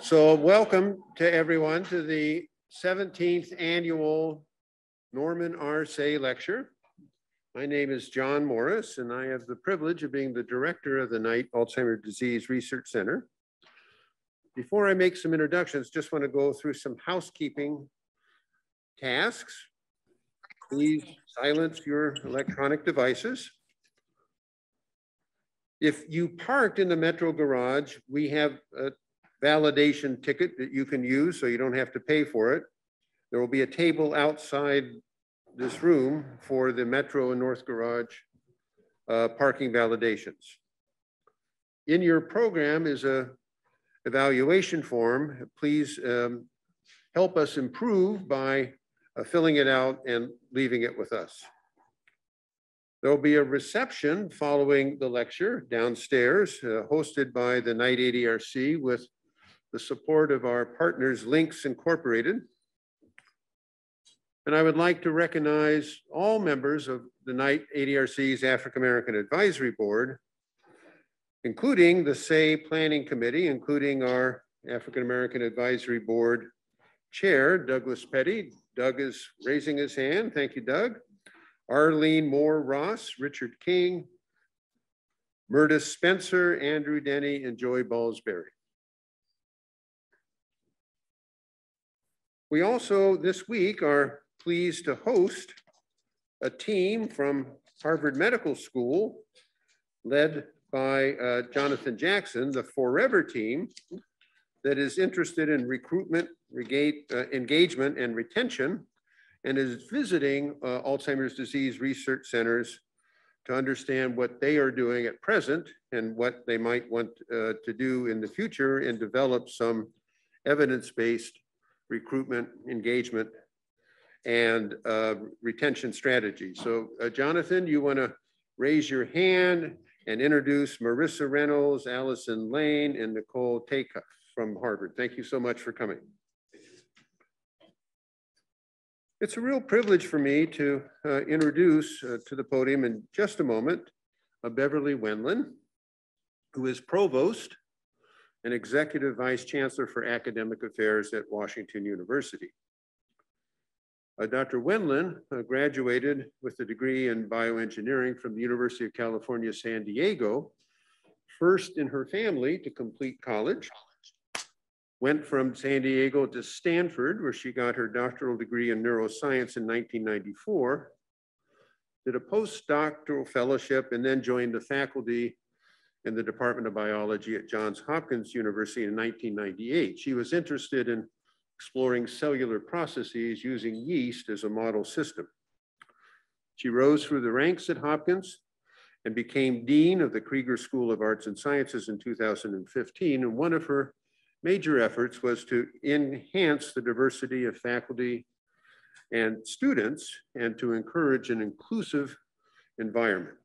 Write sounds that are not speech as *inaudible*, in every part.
So welcome to everyone to the 17th annual Norman R. Seay Lecture. My name is John Morris, and I have the privilege of being the director of the Knight Alzheimer's Disease Research Center. Before I make some introductions, just want to go through some housekeeping tasks. Please silence your electronic devices. If you parked in the Metro garage, we have a validation ticket that you can use so you don't have to pay for it. There will be a table outside this room for the Metro and North Garage uh, parking validations. In your program is a evaluation form. Please um, help us improve by uh, filling it out and leaving it with us. There will be a reception following the lecture downstairs, uh, hosted by the Knight ADRC with the support of our partners, Links Incorporated. And I would like to recognize all members of the Knight ADRC's African American Advisory Board, including the Seay Planning Committee, including our African American Advisory Board Chair, Douglas Petty. Doug is raising his hand. Thank you, Doug. Arlene Moore Ross, Richard King, Murtis Spencer, Andrew Denny, and Joy Ballsbury. We also this week are pleased to host a team from Harvard Medical School led by uh, Jonathan Jackson, the Forever team that is interested in recruitment, uh, engagement, and retention and is visiting uh, Alzheimer's disease research centers to understand what they are doing at present and what they might want uh, to do in the future and develop some evidence-based recruitment, engagement, and uh, retention strategy. So uh, Jonathan, you wanna raise your hand and introduce Marissa Reynolds, Allison Lane, and Nicole Takeoff from Harvard. Thank you so much for coming. It's a real privilege for me to uh, introduce uh, to the podium in just a moment uh, Beverly Wendland, who is provost and executive vice chancellor for academic affairs at Washington University. Uh, Dr. Wendland uh, graduated with a degree in bioengineering from the University of California, San Diego, first in her family to complete college, went from San Diego to Stanford, where she got her doctoral degree in neuroscience in 1994, did a postdoctoral fellowship, and then joined the faculty in the Department of Biology at Johns Hopkins University in 1998. She was interested in exploring cellular processes using yeast as a model system. She rose through the ranks at Hopkins and became Dean of the Krieger School of Arts and Sciences in 2015. And one of her major efforts was to enhance the diversity of faculty and students and to encourage an inclusive environment.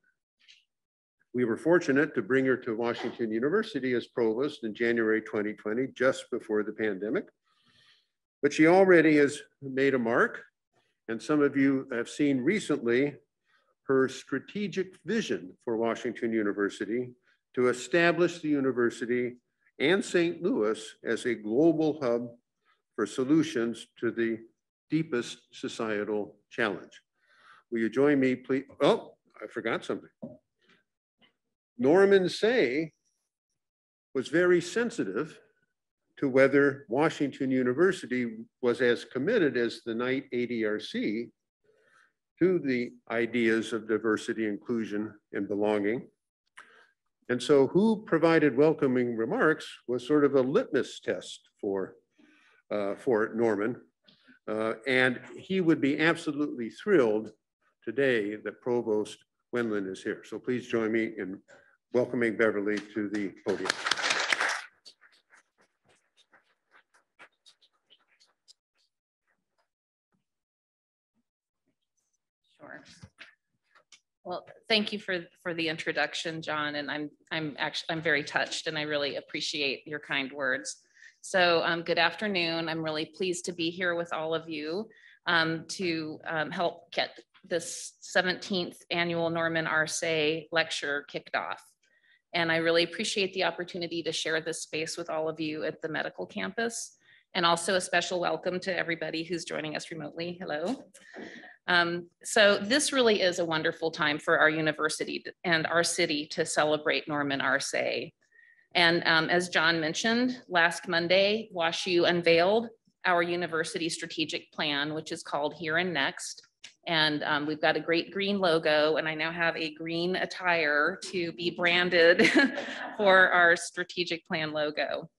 We were fortunate to bring her to Washington University as provost in January 2020, just before the pandemic. But she already has made a mark, and some of you have seen recently her strategic vision for Washington University to establish the university and St. Louis as a global hub for solutions to the deepest societal challenge. Will you join me, please? Oh, I forgot something. Norman Seay was very sensitive to whether Washington University was as committed as the Knight ADRC to the ideas of diversity, inclusion, and belonging. And so who provided welcoming remarks was sort of a litmus test for, uh, for Norman. Uh, and he would be absolutely thrilled today that Provost Wendland is here. So please join me in welcoming Beverly to the podium. Sure. Well, thank you for for the introduction, John, and I'm I'm actually I'm very touched, and I really appreciate your kind words. So, um, good afternoon. I'm really pleased to be here with all of you um, to um, help get this 17th annual Norman. Seay lecture kicked off. And I really appreciate the opportunity to share this space with all of you at the medical campus. And also a special welcome to everybody who's joining us remotely. Hello. Um, so this really is a wonderful time for our university and our city to celebrate Norman R. Seay. And um, as John mentioned, last Monday, WashU unveiled our university strategic plan, which is called Here and Next. And um, we've got a great green logo, and I now have a green attire to be branded *laughs* for our strategic plan logo.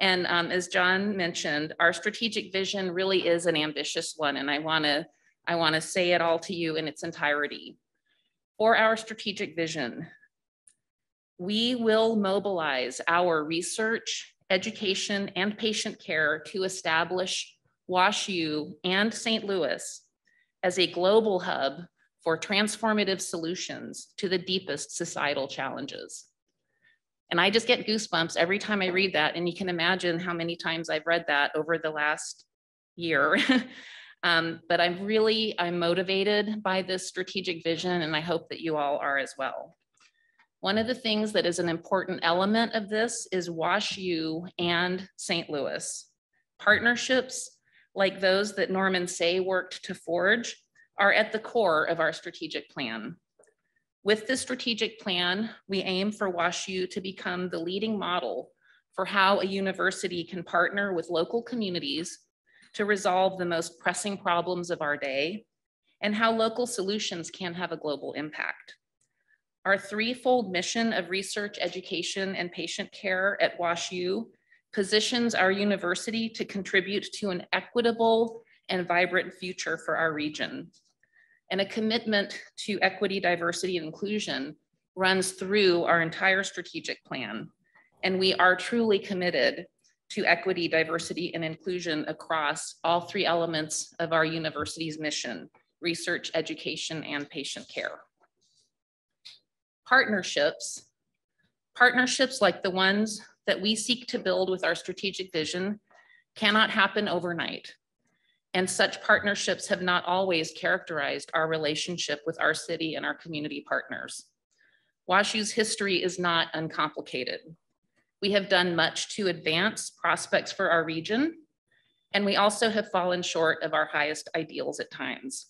And um, as John mentioned, our strategic vision really is an ambitious one, and I want to I want to say it all to you in its entirety. For our strategic vision, we will mobilize our research, education, and patient care to establish WashU and St. Louis as a global hub for transformative solutions to the deepest societal challenges. And I just get goosebumps every time I read that. And you can imagine how many times I've read that over the last year. *laughs* um, but I'm really, I'm motivated by this strategic vision and I hope that you all are as well. One of the things that is an important element of this is WashU and St. Louis. Partnerships like those that Norman Seay worked to forge, are at the core of our strategic plan. With this strategic plan, we aim for WashU to become the leading model for how a university can partner with local communities to resolve the most pressing problems of our day and how local solutions can have a global impact. Our threefold mission of research, education, and patient care at WashU positions our university to contribute to an equitable and vibrant future for our region. And a commitment to equity, diversity, and inclusion runs through our entire strategic plan. And we are truly committed to equity, diversity, and inclusion across all three elements of our university's mission, research, education, and patient care. Partnerships, partnerships like the ones that we seek to build with our strategic vision cannot happen overnight. And such partnerships have not always characterized our relationship with our city and our community partners. WashU's history is not uncomplicated. We have done much to advance prospects for our region, and we also have fallen short of our highest ideals at times.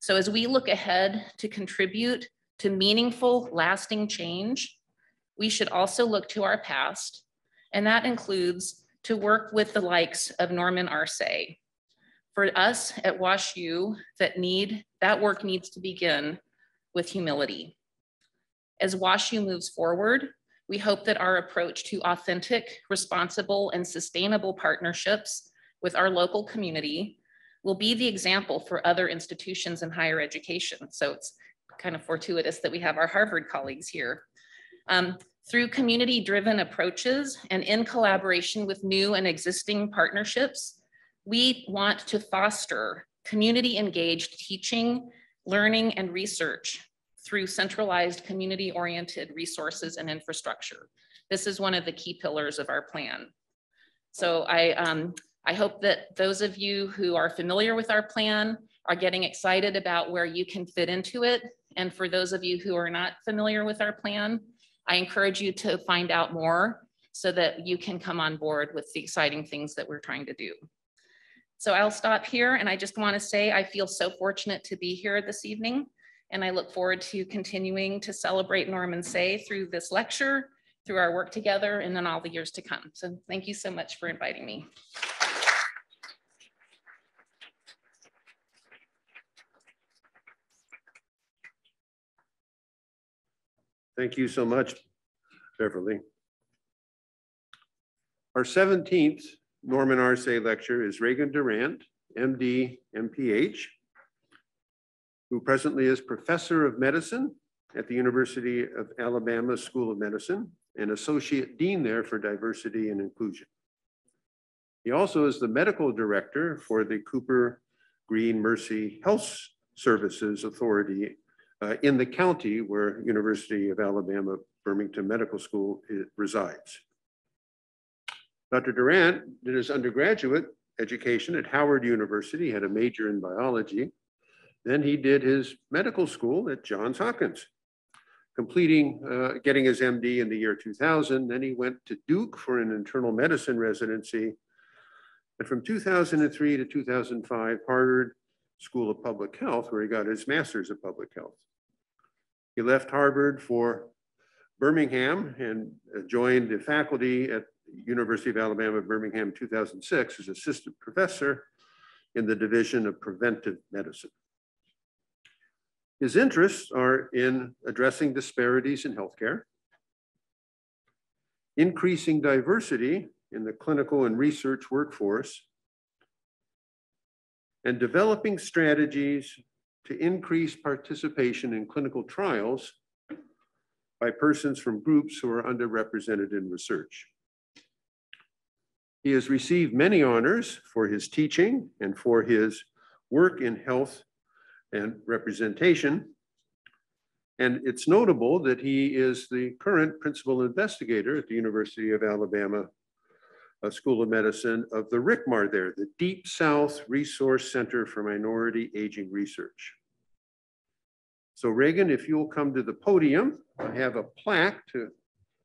So as we look ahead to contribute to meaningful, lasting change, we should also look to our past, and that includes to work with the likes of Norman R. Seay. For us at WashU, that need that work needs to begin with humility. As WashU moves forward, we hope that our approach to authentic, responsible, and sustainable partnerships with our local community will be the example for other institutions in higher education. So it's kind of fortuitous that we have our Harvard colleagues here. Um, through community-driven approaches and in collaboration with new and existing partnerships, we want to foster community-engaged teaching, learning, and research through centralized community-oriented resources and infrastructure. This is one of the key pillars of our plan. So I, um, I hope that those of you who are familiar with our plan are getting excited about where you can fit into it. And for those of you who are not familiar with our plan, I encourage you to find out more so that you can come on board with the exciting things that we're trying to do. So I'll stop here and I just want to say I feel so fortunate to be here this evening and I look forward to continuing to celebrate Norman Seay through this lecture, through our work together and in all the years to come. So thank you so much for inviting me. Thank you so much, Beverly. Our 17th Norman R. Seay lecture is Raegan Durant, MD, MPH, who presently is Professor of Medicine at the University of Alabama School of Medicine and Associate Dean there for Diversity and Inclusion. He also is the Medical Director for the Cooper Green Mercy Health Services Authority uh, in the county where University of Alabama Birmingham Medical School resides. Dr. Durant did his undergraduate education at Howard University, had a major in biology. Then he did his medical school at Johns Hopkins. completing, uh, getting his MD in the year 2000. Then he went to Duke for an internal medicine residency. And from 2003 to 2005, Harvard School of Public Health, where he got his master's of public health. He left Harvard for Birmingham and uh, joined the faculty at University of Alabama, Birmingham, 2006 as assistant professor in the Division of Preventive Medicine. His interests are in addressing disparities in healthcare, increasing diversity in the clinical and research workforce, and developing strategies to increase participation in clinical trials by persons from groups who are underrepresented in research. He has received many honors for his teaching and for his work in health and representation. And it's notable that he is the current principal investigator at the University of Alabama School of Medicine of the RCMAR there, the Deep South Resource Center for Minority Aging Research. So Raegan, if you'll come to the podium, I have a plaque to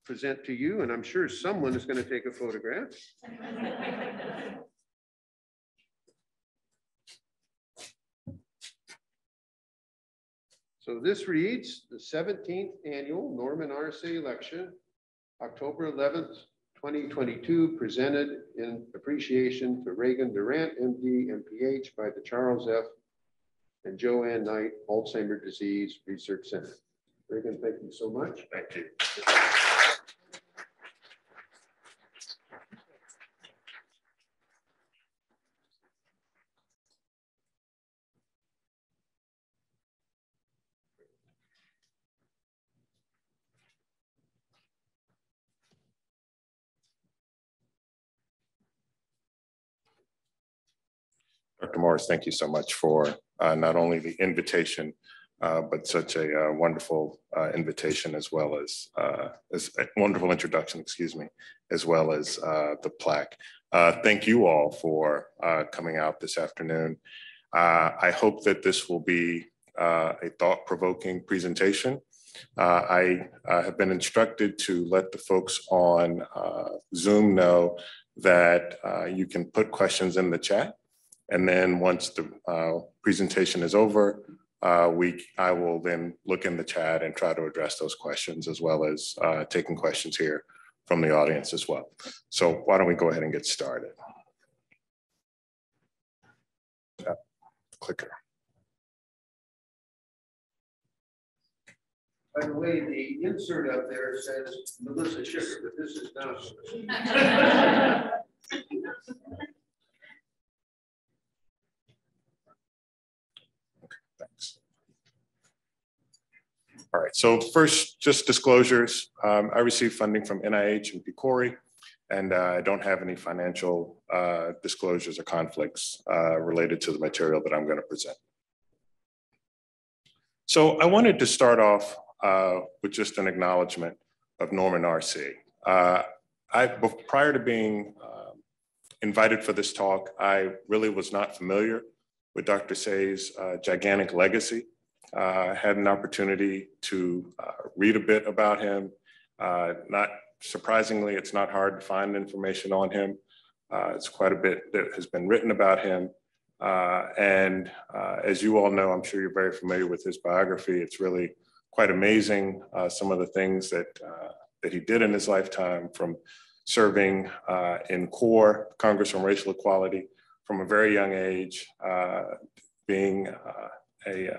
present to you, and I'm sure someone is going to take a photograph. So this reads the 17th annual Norman R. Seay election, October 11th, 2022, presented in appreciation to Raegan Durant, MD, MPH by the Charles F. and Joanne Knight Alzheimer Disease Research Center. Raegan, thank you so much. Thank you. Morris, thank you so much for uh, not only the invitation, uh, but such a uh, wonderful uh, invitation as well as, uh, as a wonderful introduction, excuse me, as well as uh, the plaque. thank you all for coming out this afternoon. I hope that this will be a thought-provoking presentation. I have been instructed to let the folks on Zoom know that you can put questions in the chat and then once the uh, presentation is over, uh, we, I will then look in the chat and try to address those questions as well as uh, taking questions here from the audience as well. So why don't we go ahead and get started. Yeah, clicker. By the way, the insert up there says Melissa Sugar, but this is not. *laughs* right, so first, just disclosures. Um, I received funding from NIH and PCORI, and uh, I don't have any financial uh, disclosures or conflicts uh, related to the material that I'm going to present. So I wanted to start off uh, with just an acknowledgement of Norman R. Seay. Uh, I, prior to being um, invited for this talk, I really was not familiar with Dr. Seay's uh, gigantic legacy uh, had an opportunity to uh, read a bit about him. Uh, not surprisingly, it's not hard to find information on him. Uh, it's quite a bit that has been written about him. Uh, and uh, as you all know, I'm sure you're very familiar with his biography. It's really quite amazing some of the things that, that he did in his lifetime from serving in CORE, Congress on Racial Equality, from a very young age, being a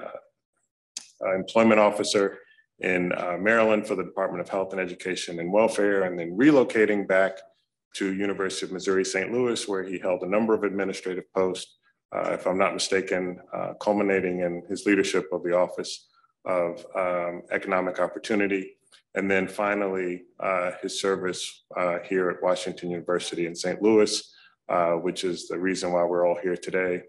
employment officer in uh, Maryland for the Department of Health and Education and Welfare, and then relocating back to University of Missouri St. Louis, where he held a number of administrative posts, uh, if I'm not mistaken, uh, culminating in his leadership of the Office of um, Economic Opportunity, and then finally uh, his service uh, here at Washington University in St. Louis, which is the reason why we're all here today.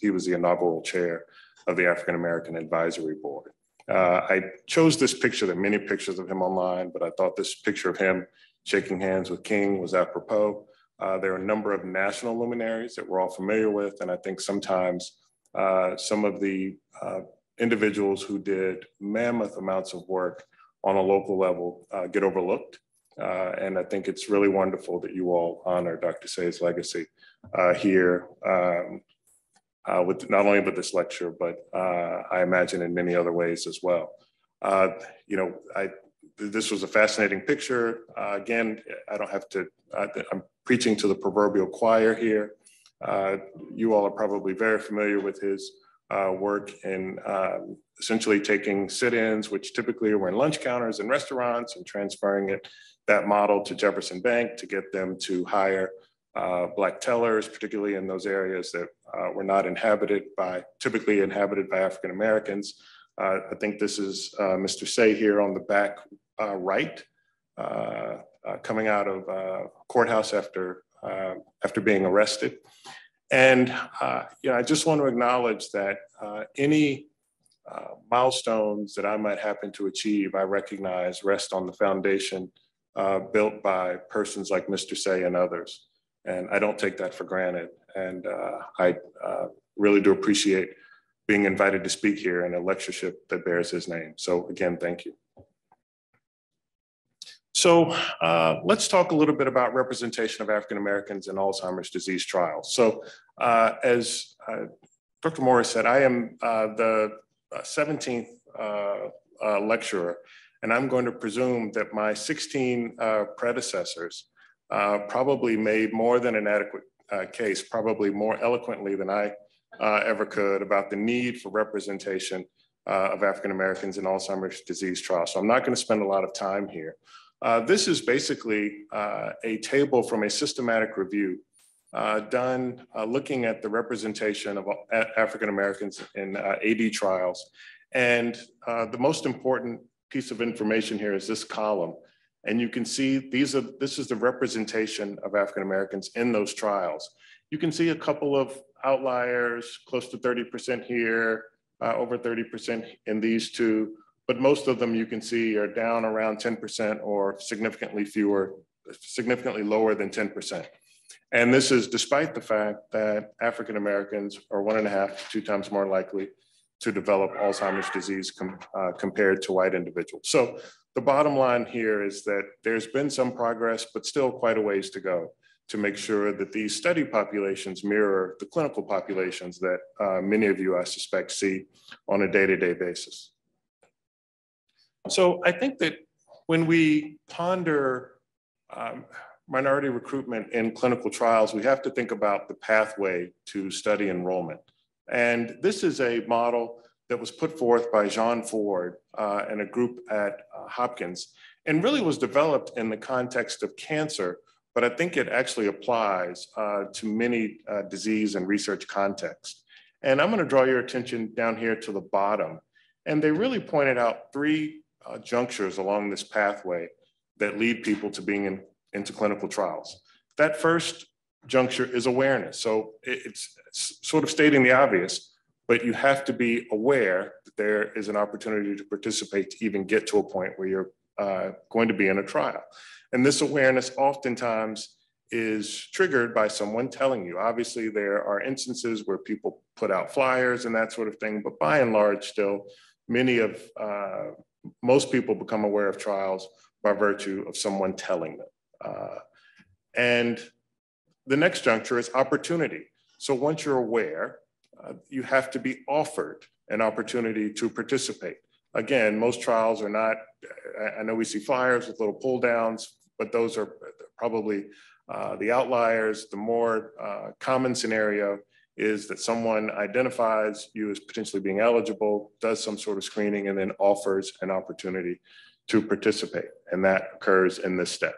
he was the inaugural chair of the African American Advisory Board. Uh, I chose this picture. There are many pictures of him online, but I thought this picture of him shaking hands with King was apropos. Uh, there are a number of national luminaries that we're all familiar with, and I think sometimes uh, some of the uh, individuals who did mammoth amounts of work on a local level uh, get overlooked. Uh, and I think it's really wonderful that you all honor Dr. Seay's legacy here um, uh, with not only with this lecture, but uh, I imagine in many other ways as well. Uh, you know, I this was a fascinating picture. Uh, again, I don't have to, I'm preaching to the proverbial choir here. you all are probably very familiar with his work in um, essentially taking sit-ins, which typically were in lunch counters and restaurants and transferring it that model to Jefferson Bank to get them to hire uh, Black tellers, particularly in those areas that uh, were not inhabited by, typically inhabited by African Americans. Uh, I think this is uh, Mr. Seay here on the back uh, right, uh, coming out of courthouse after, after being arrested. And you know, I just want to acknowledge that any milestones that I might happen to achieve, I recognize rest on the foundation built by persons like Mr. Seay and others. And I don't take that for granted. And uh, I uh, really do appreciate being invited to speak here in a lectureship that bears his name. So again, thank you. So uh, let's talk a little bit about representation of African Americans in Alzheimer's disease trials. So uh, as uh, Dr. Morris said, I am the 17th lecturer and I'm going to presume that my 16 uh, predecessors uh, probably made more than an adequate uh, case, probably more eloquently than I uh, ever could about the need for representation uh, of African Americans in Alzheimer's disease trials. So I'm not going to spend a lot of time here. Uh, this is basically a table from a systematic review done looking at the representation of African Americans in AD trials. And the most important piece of information here is this column. And you can see these are this is the representation of African Americans in those trials. You can see a couple of outliers, close to 30% here, uh, over 30% in these two, but most of them you can see are down around 10% or significantly fewer, significantly lower than 10%. And this is despite the fact that African Americans are one and a half to two times more likely to develop Alzheimer's disease com, uh, compared to white individuals. So the bottom line here is that there's been some progress, but still quite a ways to go to make sure that these study populations mirror the clinical populations that uh, many of you, I suspect, see on a day-to-day -day basis. So I think that when we ponder um, minority recruitment in clinical trials, we have to think about the pathway to study enrollment. And this is a model that was put forth by Jean Ford uh, and a group at uh, Hopkins and really was developed in the context of cancer, but I think it actually applies uh, to many uh, disease and research contexts. And I'm gonna draw your attention down here to the bottom. And they really pointed out three uh, junctures along this pathway that lead people to being in, into clinical trials. That first juncture is awareness. So it's sort of stating the obvious, but you have to be aware that there is an opportunity to participate to even get to a point where you're uh, going to be in a trial. And this awareness oftentimes is triggered by someone telling you. Obviously, there are instances where people put out flyers and that sort of thing, but by and large, still, many of uh, most people become aware of trials by virtue of someone telling them. Uh, and the next juncture is opportunity. So once you're aware, uh, you have to be offered an opportunity to participate. Again, most trials are not, I know we see flyers with little pull downs, but those are probably uh, the outliers. The more uh, common scenario is that someone identifies you as potentially being eligible, does some sort of screening, and then offers an opportunity to participate. And that occurs in this step.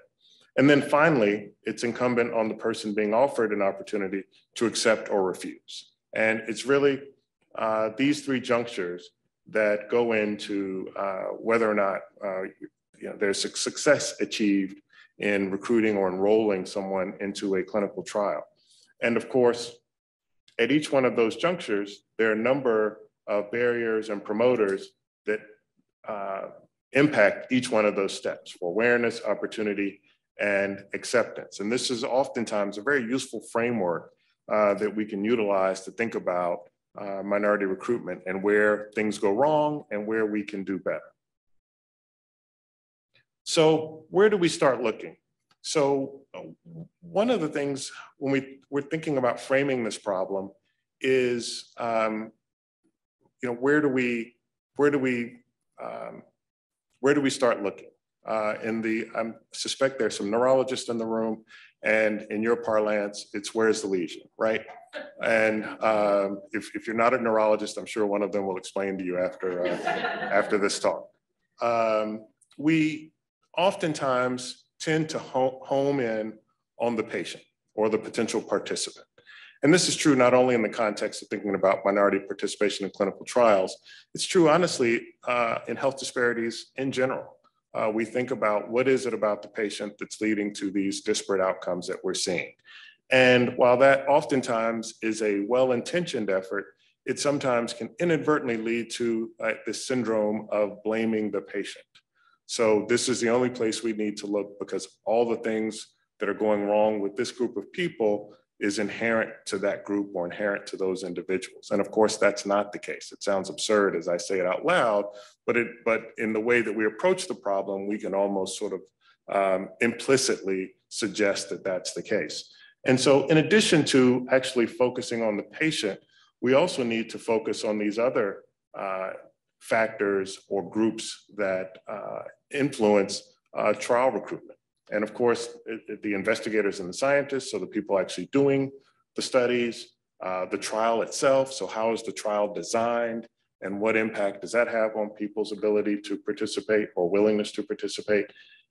And then finally, it's incumbent on the person being offered an opportunity to accept or refuse. And it's really uh, these three junctures that go into uh, whether or not uh, you know, there's success achieved in recruiting or enrolling someone into a clinical trial. And of course, at each one of those junctures, there are a number of barriers and promoters that uh, impact each one of those steps for awareness, opportunity, and acceptance. And this is oftentimes a very useful framework uh, that we can utilize to think about uh, minority recruitment and where things go wrong and where we can do better. So where do we start looking? So uh, one of the things when we, we're thinking about framing this problem is, um, you know, where do we, where do we, um, where do we start looking? Uh, in the, I suspect there's some neurologists in the room and in your parlance, it's where's the lesion, right? And um, if, if you're not a neurologist, I'm sure one of them will explain to you after, uh, after this talk. Um, we oftentimes tend to home in on the patient or the potential participant. And this is true not only in the context of thinking about minority participation in clinical trials, it's true honestly uh, in health disparities in general. Uh, we think about what is it about the patient that's leading to these disparate outcomes that we're seeing. And while that oftentimes is a well-intentioned effort, it sometimes can inadvertently lead to uh, this syndrome of blaming the patient. So this is the only place we need to look because all the things that are going wrong with this group of people is inherent to that group or inherent to those individuals. And of course, that's not the case. It sounds absurd as I say it out loud, but it but in the way that we approach the problem, we can almost sort of um, implicitly suggest that that's the case. And so in addition to actually focusing on the patient, we also need to focus on these other uh, factors or groups that uh, influence uh, trial recruitment. And of course, it, it, the investigators and the scientists, so the people actually doing the studies, uh, the trial itself. So how is the trial designed and what impact does that have on people's ability to participate or willingness to participate?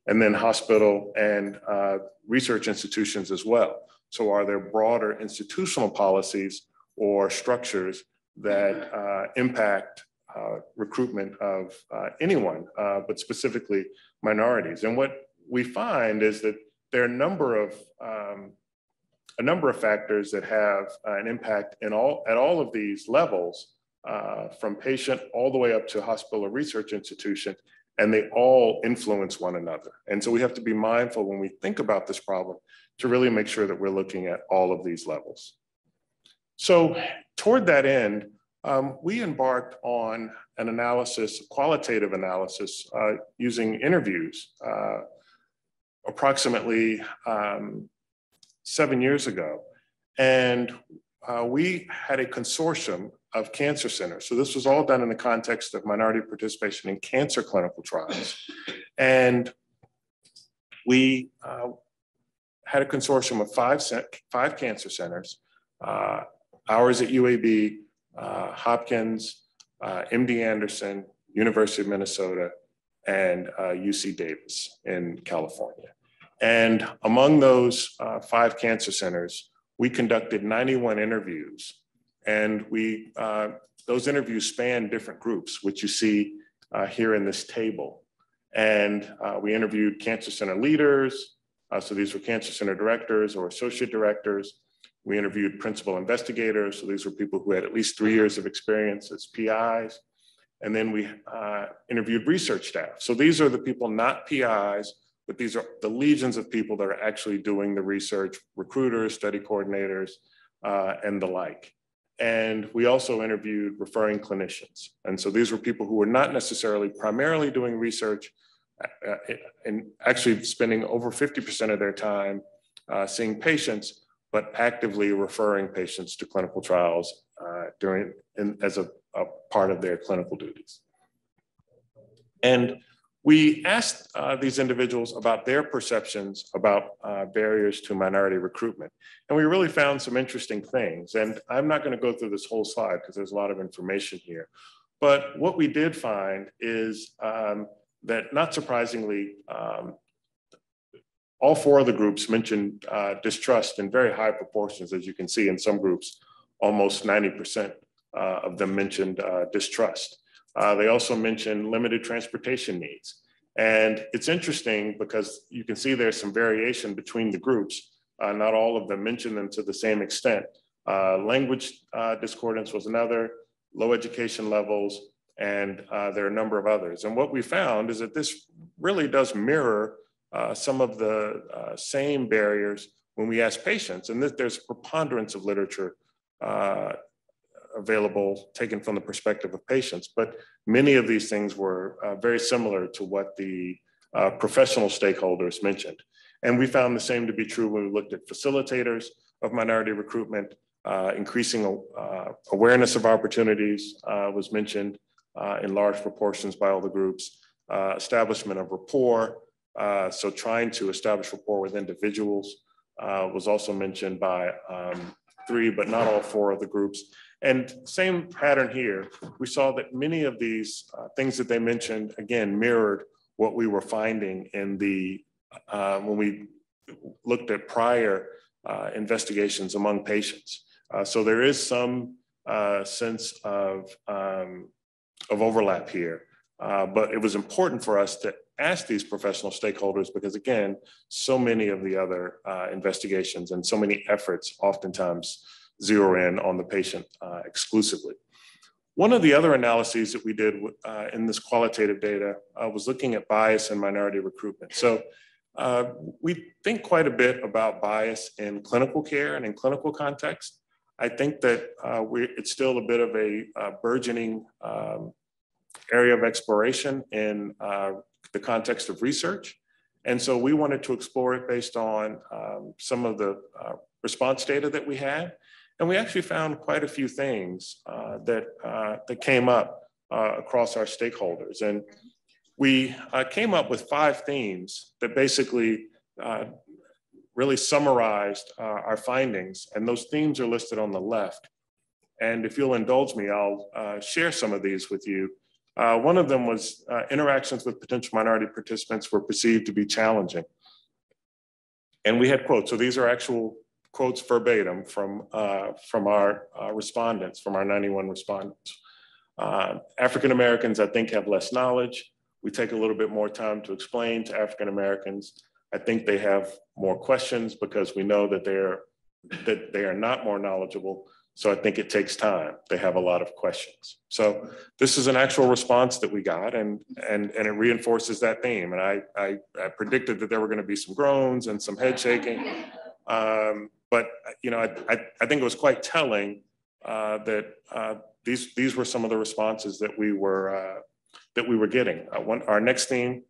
And then hospital and uh, research institutions as well. So are there broader institutional policies or structures that uh, impact uh, recruitment of uh, anyone, uh, but specifically minorities. And what we find is that there are a number of um, a number of factors that have an impact in all at all of these levels, uh, from patient all the way up to hospital or research institution, and they all influence one another. And so we have to be mindful when we think about this problem to really make sure that we're looking at all of these levels. So toward that end, um, we embarked on an analysis, qualitative analysis, uh, using interviews uh, approximately um, seven years ago. And uh, we had a consortium of cancer centers. So this was all done in the context of minority participation in cancer clinical trials. And we uh, had a consortium of five, five cancer centers, uh, ours at UAB, uh, Hopkins, uh, MD Anderson, University of Minnesota, and UC uh, Davis in California. And among those uh, five cancer centers, we conducted 91 interviews. And we, uh, those interviews span different groups, which you see here in this table. And we interviewed cancer center leaders. so these were cancer center directors or associate directors, we interviewed principal investigators. So these were people who had at least three years of experience as PIs. And then we uh, interviewed research staff. So these are the people, not PIs, but these are the legions of people that are actually doing the research, recruiters, study coordinators, uh, and the like. And we also interviewed referring clinicians. And so these were people who were not necessarily primarily doing research uh, uh and actually spending over 50% of their time uh, seeing patients, but actively referring patients to clinical trials uh, during in, as a, a, part of their clinical duties. And we asked uh, these individuals about their perceptions about uh, barriers to minority recruitment. And we really found some interesting things. And I'm not gonna go through this whole slide because there's a lot of information here. But what we did find is um, that not surprisingly, um, all four of the groups mentioned uh, distrust in very high proportions, as you can see in some groups, almost 90% uh, of them mentioned uh, distrust. Uh, they also mentioned limited transportation needs. And it's interesting because you can see there's some variation between the groups. Uh, not all of them mentioned them to the same extent. Uh, language discordance was another, low education levels, and there are a number of others. And what we found is that this really does mirror uh, some of the uh, same barriers when we ask patients, and that there's a preponderance of literature uh, available, taken from the perspective of patients. But many of these things were uh, very similar to what the uh, professional stakeholders mentioned. And we found the same to be true when we looked at facilitators of minority recruitment, uh, increasing uh, awareness of opportunities uh, was mentioned uh, in large proportions by all the groups, establishment of rapport. So trying to establish rapport with individuals was also mentioned by um, three, but not all four of the groups. And same pattern here. We saw that many of these things that they mentioned, again, mirrored what we were finding in the, when we looked at prior uh, investigations among patients. Uh, so there is some uh, sense of, um, of overlap here. Uh, but it was important for us to ask these professional stakeholders because again, so many of the other uh, investigations and so many efforts oftentimes zero in on the patient uh, exclusively. One of the other analyses that we did in this qualitative data was looking at bias in minority recruitment. So uh, we think quite a bit about bias in clinical care and in clinical context. I think that uh, it's still a bit of a uh, burgeoning um, area of exploration in uh, the context of research. And so we wanted to explore it based on um, some of the uh, response data that we had. And we actually found quite a few things uh, that, that came up across our stakeholders. And we uh, came up with five themes that basically uh, really summarized uh, our findings. And those themes are listed on the left. And if you'll indulge me, I'll uh, share some of these with you. Uh, one of them was uh, interactions with potential minority participants were perceived to be challenging. And we had quotes. So these are actual quotes verbatim from, uh, from our uh, respondents, from our 91 respondents. Uh, African Americans, I think, have less knowledge. We take a little bit more time to explain to African Americans. I think they have more questions because we know that they're that they are not more knowledgeable. So I think it takes time. They have a lot of questions. So this is an actual response that we got, and and and it reinforces that theme. And I I, I predicted that there were going to be some groans and some head shaking, um, but you know I, I, I think it was quite telling uh, that uh, these these were some of the responses that we were uh, that we were getting. Uh, one, our next theme,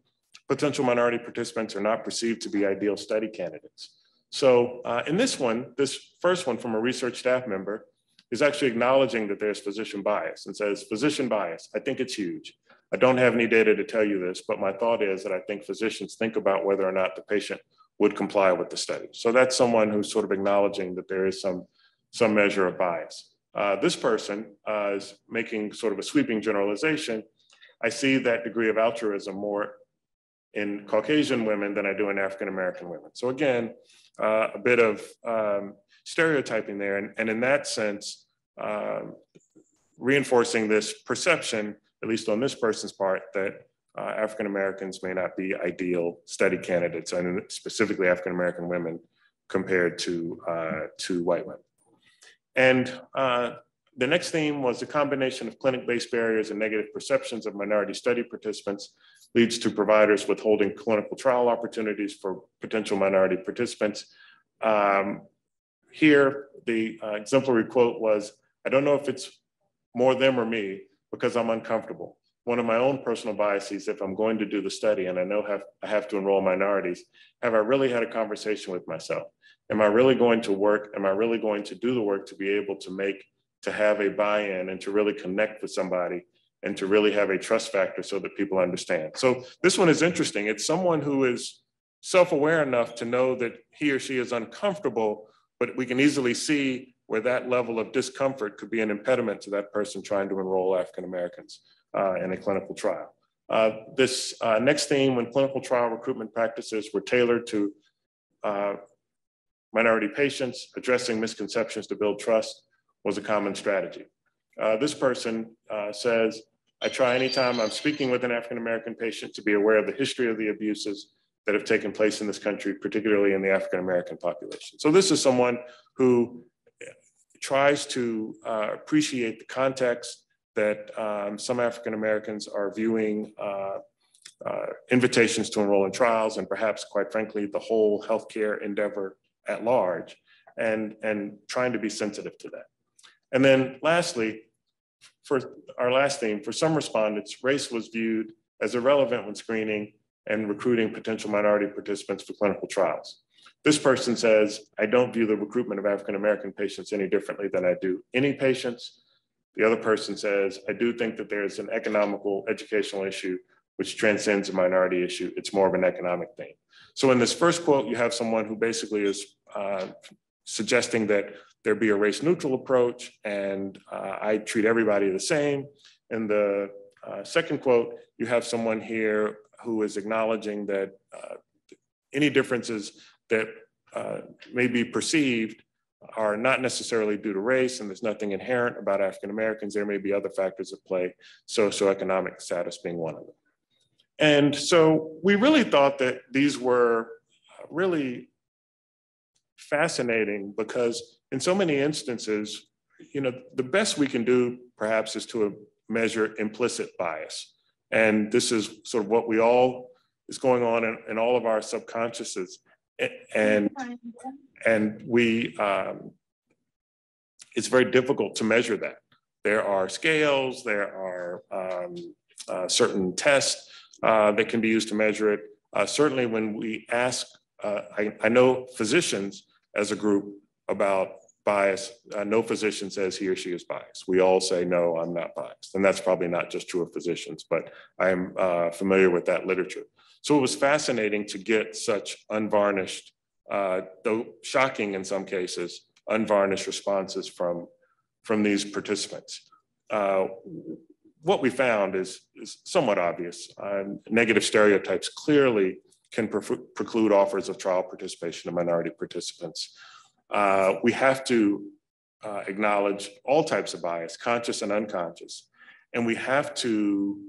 potential minority participants are not perceived to be ideal study candidates. So uh, in this one, this first one from a research staff member is actually acknowledging that there's physician bias and says, physician bias, I think it's huge. I don't have any data to tell you this, but my thought is that I think physicians think about whether or not the patient would comply with the study. So that's someone who's sort of acknowledging that there is some, some measure of bias. Uh, this person uh, is making sort of a sweeping generalization I see that degree of altruism more in Caucasian women than I do in African American women. So again, uh, a bit of um, stereotyping there. And, and in that sense, um, reinforcing this perception, at least on this person's part, that uh, African Americans may not be ideal study candidates, and specifically African American women compared to, uh, to white women. And uh, the next theme was the combination of clinic-based barriers and negative perceptions of minority study participants leads to providers withholding clinical trial opportunities for potential minority participants. Um, here, the uh, exemplary quote was, I don't know if it's more them or me because I'm uncomfortable. One of my own personal biases, if I'm going to do the study and I know have, I have to enroll minorities, have I really had a conversation with myself? Am I really going to work? Am I really going to do the work to be able to make to have a buy-in and to really connect with somebody and to really have a trust factor so that people understand. So this one is interesting. It's someone who is self-aware enough to know that he or she is uncomfortable, but we can easily see where that level of discomfort could be an impediment to that person trying to enroll African Americans in a clinical trial. Uh, this uh, next theme, when clinical trial recruitment practices were tailored to uh, minority patients, addressing misconceptions to build trust, was a common strategy. Uh, this person uh, says, I try anytime I'm speaking with an African American patient to be aware of the history of the abuses that have taken place in this country, particularly in the African American population. So this is someone who tries to uh, appreciate the context that um, some African Americans are viewing uh, uh, invitations to enroll in trials and perhaps, quite frankly, the whole healthcare endeavor at large and, and trying to be sensitive to that. And then lastly, for our last theme, for some respondents, race was viewed as irrelevant when screening and recruiting potential minority participants for clinical trials. This person says, I don't view the recruitment of African-American patients any differently than I do any patients. The other person says, I do think that there's an economical educational issue which transcends a minority issue. It's more of an economic thing. So in this first quote, you have someone who basically is uh, suggesting that there be a race neutral approach and uh, I treat everybody the same. In the uh, second quote, you have someone here who is acknowledging that uh, any differences that uh, may be perceived are not necessarily due to race and there's nothing inherent about African Americans. There may be other factors at play, socioeconomic status being one of them. And so we really thought that these were really fascinating because in so many instances, you know, the best we can do perhaps is to measure implicit bias. And this is sort of what we all is going on in, in all of our subconsciouses. And, and we, um, it's very difficult to measure that. There are scales, there are um, uh, certain tests uh, that can be used to measure it. Uh, certainly when we ask, uh, I, I know physicians as a group about bias, uh, no physician says he or she is biased. We all say, no, I'm not biased. And that's probably not just true of physicians, but I'm uh, familiar with that literature. So it was fascinating to get such unvarnished, uh, though shocking in some cases, unvarnished responses from, from these participants. Uh, what we found is, is somewhat obvious. Um, negative stereotypes clearly can preclude offers of trial participation to minority participants. Uh, we have to uh, acknowledge all types of bias, conscious and unconscious. And we have to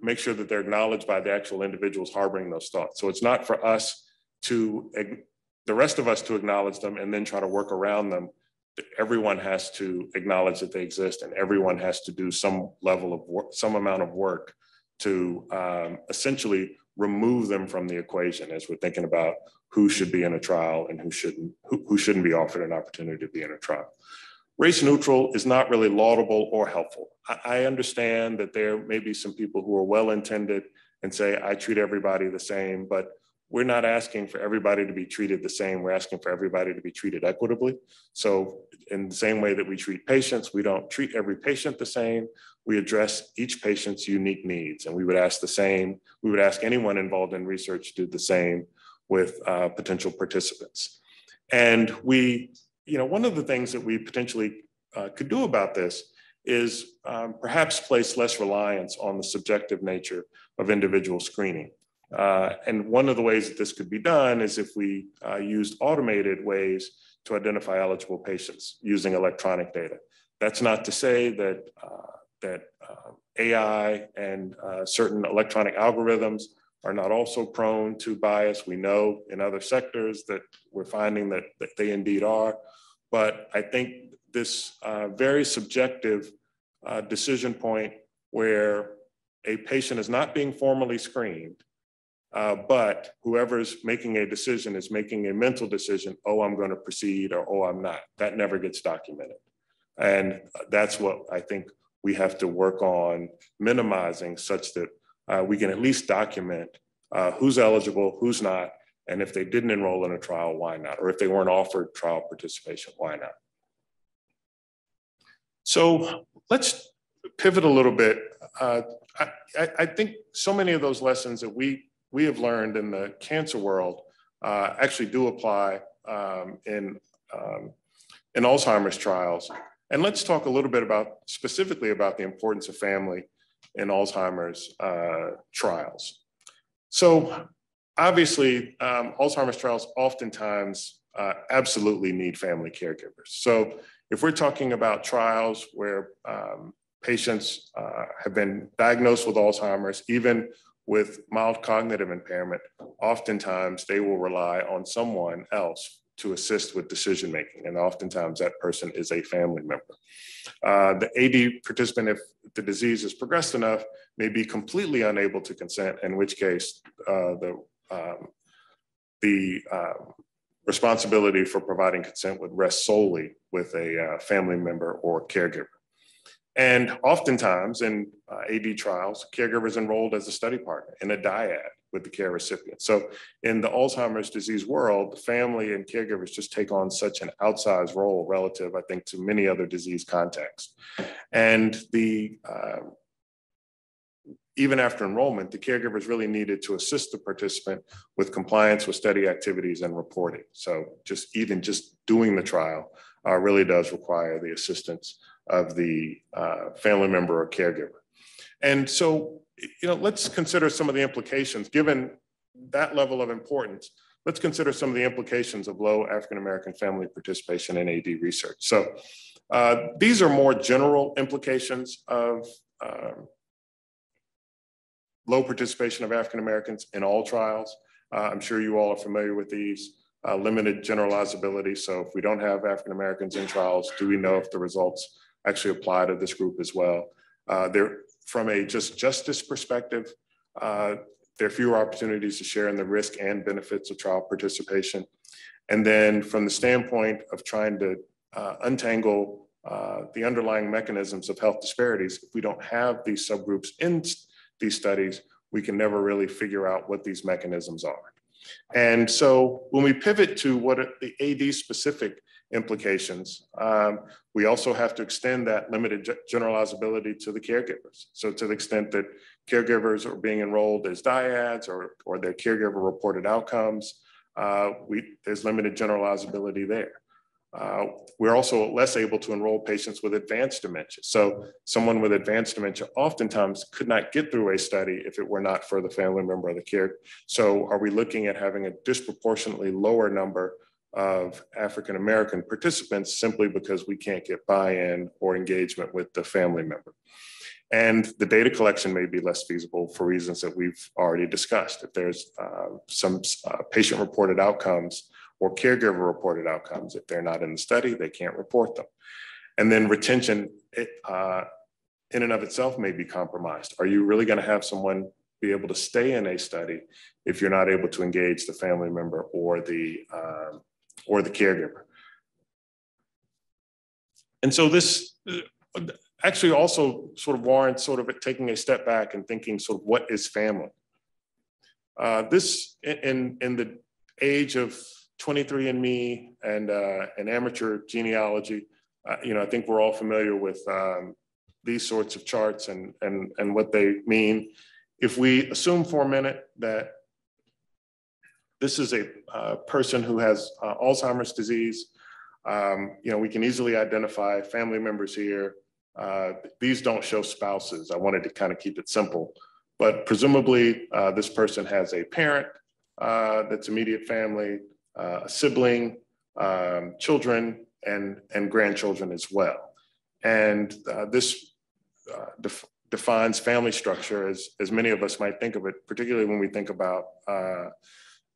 make sure that they're acknowledged by the actual individuals harboring those thoughts. So it's not for us to, the rest of us to acknowledge them and then try to work around them. Everyone has to acknowledge that they exist and everyone has to do some level of work, some amount of work to um, essentially remove them from the equation as we're thinking about who should be in a trial and who shouldn't, who, who shouldn't be offered an opportunity to be in a trial. Race neutral is not really laudable or helpful. I, I understand that there may be some people who are well-intended and say, I treat everybody the same, but we're not asking for everybody to be treated the same. We're asking for everybody to be treated equitably. So in the same way that we treat patients, we don't treat every patient the same. We address each patient's unique needs. And we would ask the same, we would ask anyone involved in research to do the same with uh, potential participants. And we, you know, one of the things that we potentially uh, could do about this is um, perhaps place less reliance on the subjective nature of individual screening. Uh, and one of the ways that this could be done is if we uh, used automated ways to identify eligible patients using electronic data. That's not to say that, uh, that uh, AI and uh, certain electronic algorithms are not also prone to bias. We know in other sectors that we're finding that, that they indeed are. But I think this uh, very subjective uh, decision point where a patient is not being formally screened, uh, but whoever's making a decision is making a mental decision, oh, I'm going to proceed or oh, I'm not. That never gets documented. And that's what I think we have to work on minimizing such that uh, we can at least document uh, who's eligible, who's not, and if they didn't enroll in a trial, why not? Or if they weren't offered trial participation, why not? So let's pivot a little bit. Uh, I, I, think so many of those lessons that we, we have learned in the cancer world uh, actually do apply um, in, um, in Alzheimer's trials. And let's talk a little bit about specifically about the importance of family in Alzheimer's uh, trials. So obviously, um, Alzheimer's trials oftentimes uh, absolutely need family caregivers. So if we're talking about trials where um, patients uh, have been diagnosed with Alzheimer's, even with mild cognitive impairment, oftentimes they will rely on someone else to assist with decision making. And oftentimes that person is a family member. Uh, the AD participant, if the disease is progressed enough, may be completely unable to consent, in which case uh, the, um, the um, responsibility for providing consent would rest solely with a uh, family member or caregiver. And oftentimes in uh, AD trials, caregivers enrolled as a study partner in a dyad with the care recipient. So in the Alzheimer's disease world, the family and caregivers just take on such an outsized role relative, I think, to many other disease contexts. And the uh, even after enrollment, the caregivers really needed to assist the participant with compliance with study activities and reporting. So just even just doing the trial uh, really does require the assistance of the uh, family member or caregiver. And so, you know, let's consider some of the implications, given that level of importance, let's consider some of the implications of low African-American family participation in AD research. So uh, these are more general implications of um, low participation of African Americans in all trials. Uh, I'm sure you all are familiar with these. Uh, limited generalizability. So if we don't have African Americans in trials, do we know if the results actually apply to this group as well? Uh, there, from a just justice perspective, uh, there are fewer opportunities to share in the risk and benefits of trial participation. And then from the standpoint of trying to uh, untangle uh, the underlying mechanisms of health disparities, if we don't have these subgroups in these studies, we can never really figure out what these mechanisms are. And so when we pivot to what are the AD specific implications, um, we also have to extend that limited generalizability to the caregivers. So to the extent that caregivers are being enrolled as dyads or, or their caregiver reported outcomes, uh, we, there's limited generalizability there. Uh, we're also less able to enroll patients with advanced dementia. So someone with advanced dementia oftentimes could not get through a study if it were not for the family member of the care. So are we looking at having a disproportionately lower number of African American participants simply because we can't get buy-in or engagement with the family member? And the data collection may be less feasible for reasons that we've already discussed. If there's uh, some uh, patient reported outcomes or caregiver reported outcomes. If they're not in the study, they can't report them. And then retention it, uh, in and of itself may be compromised. Are you really going to have someone be able to stay in a study if you're not able to engage the family member or the uh, or the caregiver? And so this actually also sort of warrants sort of taking a step back and thinking sort of what is family. Uh, this in in the age of 23andMe and uh, an amateur genealogy, uh, you know, I think we're all familiar with um, these sorts of charts and, and, and what they mean. If we assume for a minute that this is a uh, person who has uh, Alzheimer's disease, um, you know, we can easily identify family members here. Uh, these don't show spouses. I wanted to kind of keep it simple, but presumably uh, this person has a parent that's immediate family, uh, a sibling, um, children, and, and grandchildren as well. And uh, this uh, def defines family structure as, as many of us might think of it, particularly when we think about uh,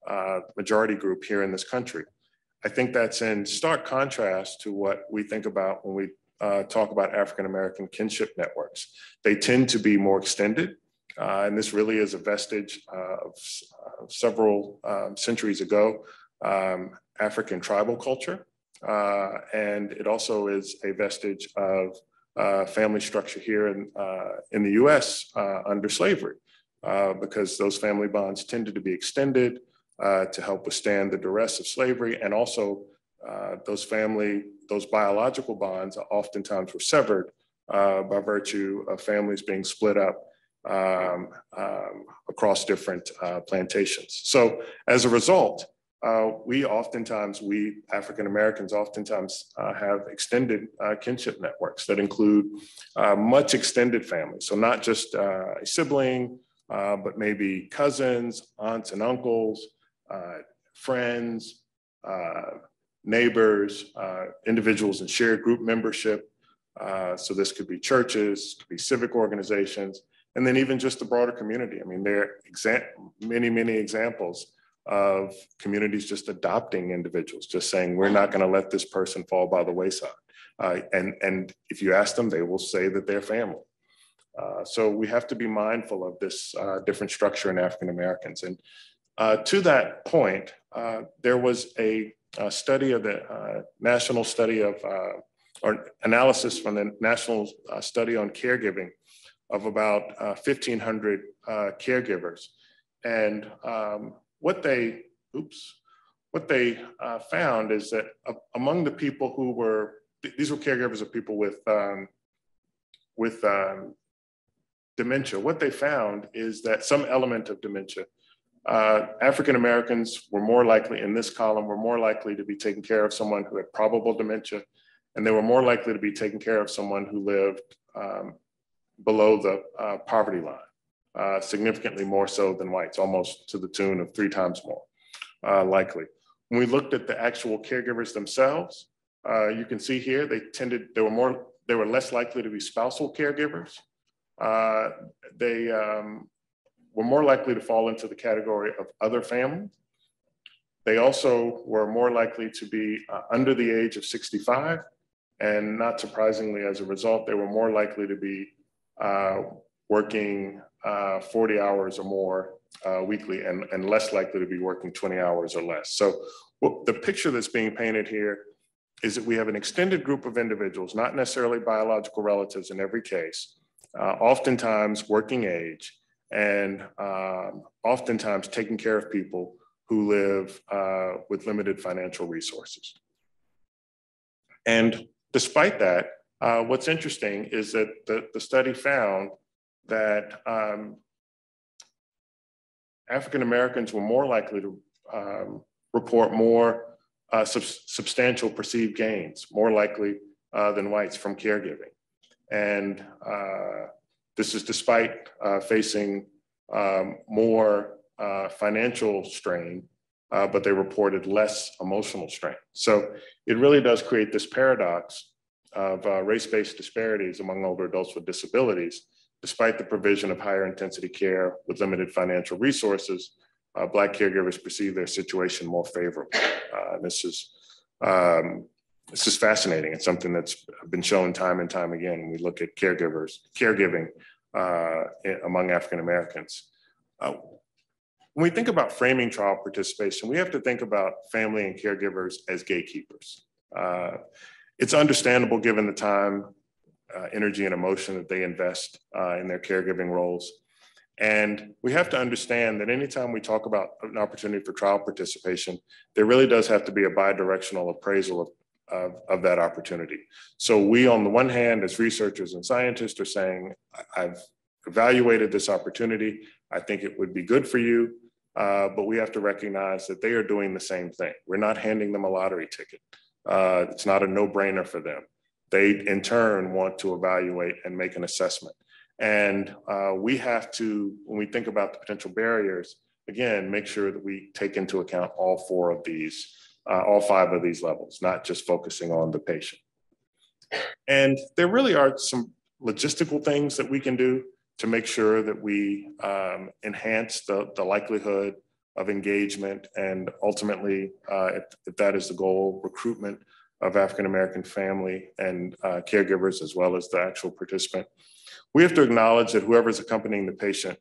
uh, majority group here in this country. I think that's in stark contrast to what we think about when we uh, talk about African American kinship networks. They tend to be more extended, uh, and this really is a vestige uh, of uh, several um, centuries ago um, African tribal culture. Uh, and it also is a vestige of uh, family structure here in, uh, in the US uh, under slavery, uh, because those family bonds tended to be extended uh, to help withstand the duress of slavery. And also those family, those biological bonds oftentimes were severed by virtue of families being split up um, um, across different plantations. So as a result, uh, we oftentimes, we African Americans oftentimes uh, have extended uh, kinship networks that include uh, much extended families. So not just uh, a sibling, but maybe cousins, aunts and uncles, friends, neighbors, individuals in shared group membership. so this could be churches, could be civic organizations, and then even just the broader community. I mean, there are many, many examples of communities just adopting individuals, just saying, we're not going to let this person fall by the wayside. Uh, and, and if you ask them, they will say that they're family. Uh, so we have to be mindful of this uh, different structure in African Americans. And uh, to that point, uh, there was a uh, study of the uh, national study of, or analysis from the national study on caregiving of about 1,500 caregivers. And um, what they, oops, what they found is that among the people who were, these were caregivers of people with, um, with um, dementia, what they found is that some element of dementia uh, African Americans were more likely in this column, were more likely to be taking care of someone who had probable dementia, and they were more likely to be taking care of someone who lived um, below the uh, poverty line, uh, significantly more so than whites, almost to the tune of three times more uh, likely. When we looked at the actual caregivers themselves, uh, you can see here they tended, they were more, they were less likely to be spousal caregivers. Uh, they um, were more likely to fall into the category of other families. They also were more likely to be uh, under the age of 65. And not surprisingly, as a result, they were more likely to be working uh, 40 hours or more uh, weekly and, and less likely to be working 20 hours or less. So well, the picture that's being painted here is that we have an extended group of individuals, not necessarily biological relatives in every case, uh, oftentimes working age, and um, oftentimes taking care of people who live uh, with limited financial resources. And despite that, uh, what's interesting is that the, the study found that um, African Americans were more likely to um, report more uh, sub substantial perceived gains, more likely uh, than whites from caregiving. And uh, this is despite uh, facing um, more uh, financial strain, uh, but they reported less emotional strain. So it really does create this paradox of race-based disparities among older adults with disabilities, despite the provision of higher intensity care with limited financial resources, uh, Black caregivers perceive their situation more favorably. Uh, this is um, this is fascinating. It's something that's been shown time and time again when we look at caregivers, caregiving uh, among African Americans. Uh, when we think about framing trial participation, we have to think about family and caregivers as gatekeepers. Uh, it's understandable given the time, uh, energy, and emotion that they invest uh, in their caregiving roles. And we have to understand that anytime we talk about an opportunity for trial participation, there really does have to be a bi-directional appraisal of, of, of, that opportunity. So we, on the one hand, as researchers and scientists are saying, I've evaluated this opportunity. I think it would be good for you, uh, but we have to recognize that they are doing the same thing. We're not handing them a lottery ticket. Uh, it's not a no brainer for them. They, in turn, want to evaluate and make an assessment. And uh, we have to, when we think about the potential barriers, again, make sure that we take into account all four of these, uh, all five of these levels, not just focusing on the patient. And there really are some logistical things that we can do to make sure that we um, enhance the, the likelihood of engagement and ultimately, uh, if, if, that is the goal, recruitment of African American family and uh, caregivers as well as the actual participant. We have to acknowledge that whoever is accompanying the patient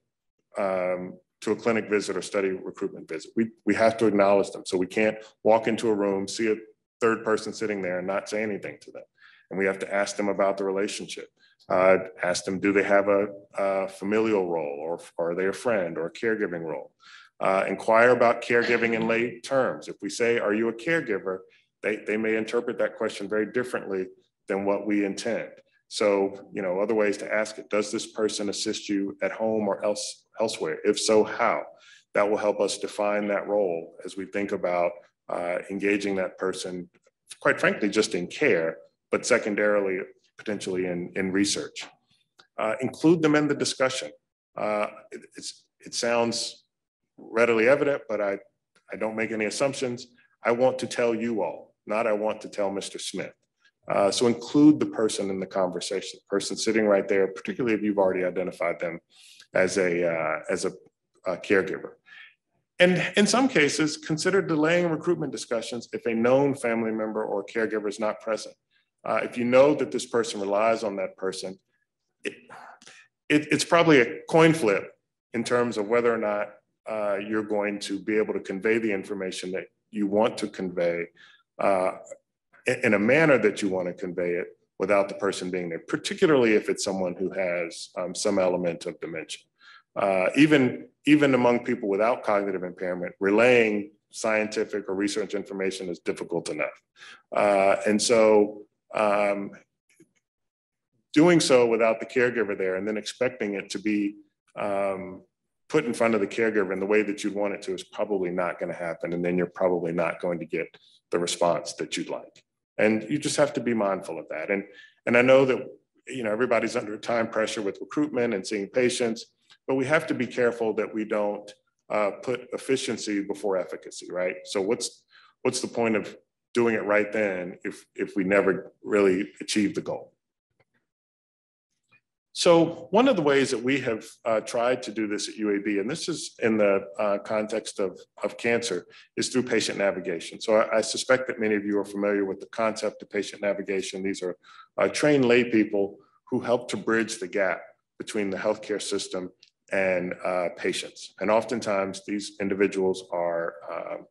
um, to a clinic visit or study recruitment visit, we, we have to acknowledge them. So we can't walk into a room, see a third person sitting there and not say anything to them. And we have to ask them about the relationship uh, ask them, do they have a, a, familial role or, or are they a friend or a caregiving role? Uh, inquire about caregiving in lay terms. If we say, are you a caregiver? They, they may interpret that question very differently than what we intend. So, you know, other ways to ask it, does this person assist you at home or else elsewhere? If so, how? That will help us define that role as we think about uh, engaging that person, quite frankly, just in care, but secondarily potentially in, in research. Uh, include them in the discussion. Uh, it, it sounds readily evident, but I, I don't make any assumptions. I want to tell you all, not I want to tell Mr. Smith. Uh, so include the person in the conversation, the person sitting right there, particularly if you've already identified them as a, uh, as a, a caregiver. And in some cases, consider delaying recruitment discussions if a known family member or caregiver is not present. Uh, if you know that this person relies on that person, it, it, it's probably a coin flip in terms of whether or not uh, you're going to be able to convey the information that, you want to convey uh, in, a manner that you want to convey it without the person being there, particularly if it's someone who has um, some element of dementia. Uh, even, even among people without cognitive impairment, relaying scientific or research information is difficult enough. Uh, and so um, doing so without the caregiver there and then expecting it to be um, put in front of the caregiver in the way that you'd want it to is probably not going to happen. And then you're probably not going to get the response that you'd like. And you just have to be mindful of that. And, and I know that, you know, everybody's under time pressure with recruitment and seeing patients, but we have to be careful that we don't uh, put efficiency before efficacy, right? So what's, what's the point of doing it right then if, if we never really achieve the goal? So one of the ways that we have uh, tried to do this at UAB, and this is in the uh, context of, of cancer, is through patient navigation. So I, I, suspect that many of you are familiar with the concept of patient navigation. These are uh, trained lay people who help to bridge the gap between the healthcare system and uh, patients. And oftentimes these individuals are um,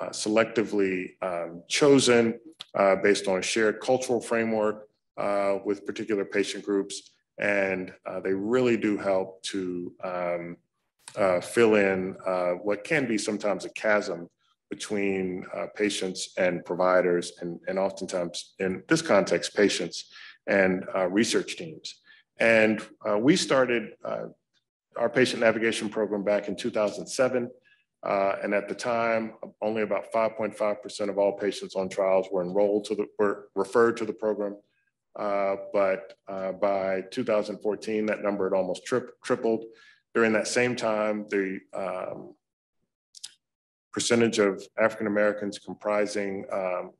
uh, selectively um, chosen uh, based on a shared cultural framework with particular patient groups and uh, they really do help to um, uh, fill in uh, what can be sometimes a chasm between uh, patients and providers, and, and oftentimes in this context, patients and uh, research teams. And uh, we started our patient navigation program back in 2007. and at the time, only about 5.5% of all patients on trials were enrolled to the, were referred to the program. Uh, but uh, by 2014, that number had almost tri tripled. During that same time, the um, percentage of African Americans comprising um,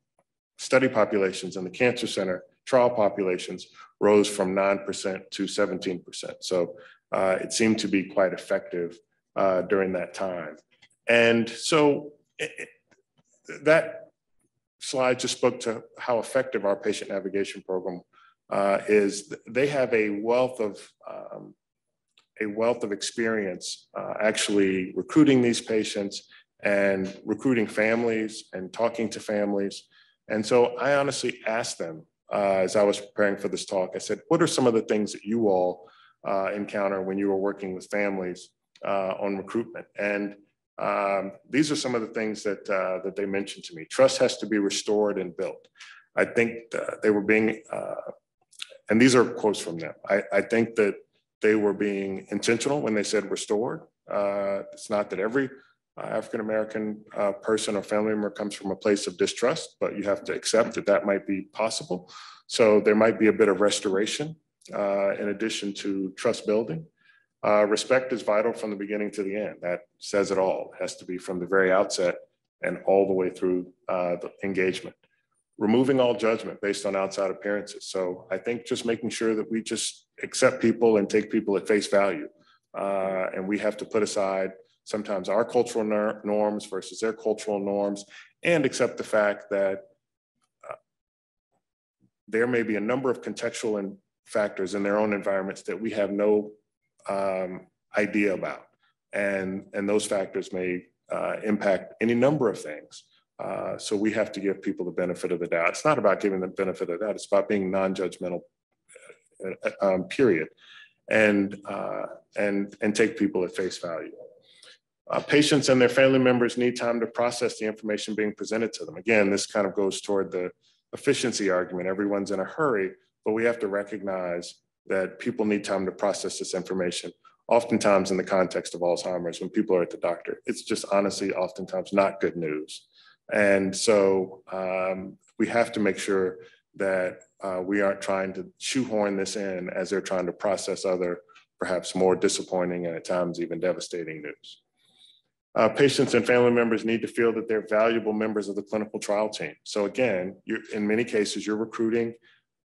study populations in the Cancer Center trial populations rose from 9% to 17%. So uh, it seemed to be quite effective uh, during that time. And so it, it, that slide just spoke to how effective our patient navigation program uh, is they have a wealth of um, a wealth of experience uh, actually recruiting these patients and recruiting families and talking to families. And so I honestly asked them uh, as I was preparing for this talk, I said, what are some of the things that you all uh, encounter when you are working with families uh, on recruitment? And um, these are some of the things that, uh, that they mentioned to me. Trust has to be restored and built. I think uh, they were being, uh, and these are quotes from them. I, I, think that they were being intentional when they said restored. Uh, it's not that every uh, African American person or family member comes from a place of distrust, but you have to accept that that might be possible. So there might be a bit of restoration in addition to trust building. Uh, respect is vital from the beginning to the end. That says it all. It has to be from the very outset and all the way through uh, the engagement. Removing all judgment based on outside appearances. So I think just making sure that we just accept people and take people at face value. Uh, and we have to put aside sometimes our cultural norms versus their cultural norms and accept the fact that uh, there may be a number of contextual factors in their own environments that we have no um, idea about. And, and those factors may uh, impact any number of things. Uh, so we have to give people the benefit of the doubt. It's not about giving the benefit of the doubt. It's about being non-judgmental, uh, um, period, and uh, and and take people at face value. Uh, patients and their family members need time to process the information being presented to them. Again, this kind of goes toward the efficiency argument. Everyone's in a hurry, but we have to recognize that people need time to process this information. Oftentimes in the context of Alzheimer's, when people are at the doctor, it's just honestly oftentimes not good news. And so um, we have to make sure that uh, we aren't trying to shoehorn this in as they're trying to process other, perhaps more disappointing and at times even devastating news. Uh, patients and family members need to feel that they're valuable members of the clinical trial team. So again, in many cases, you're recruiting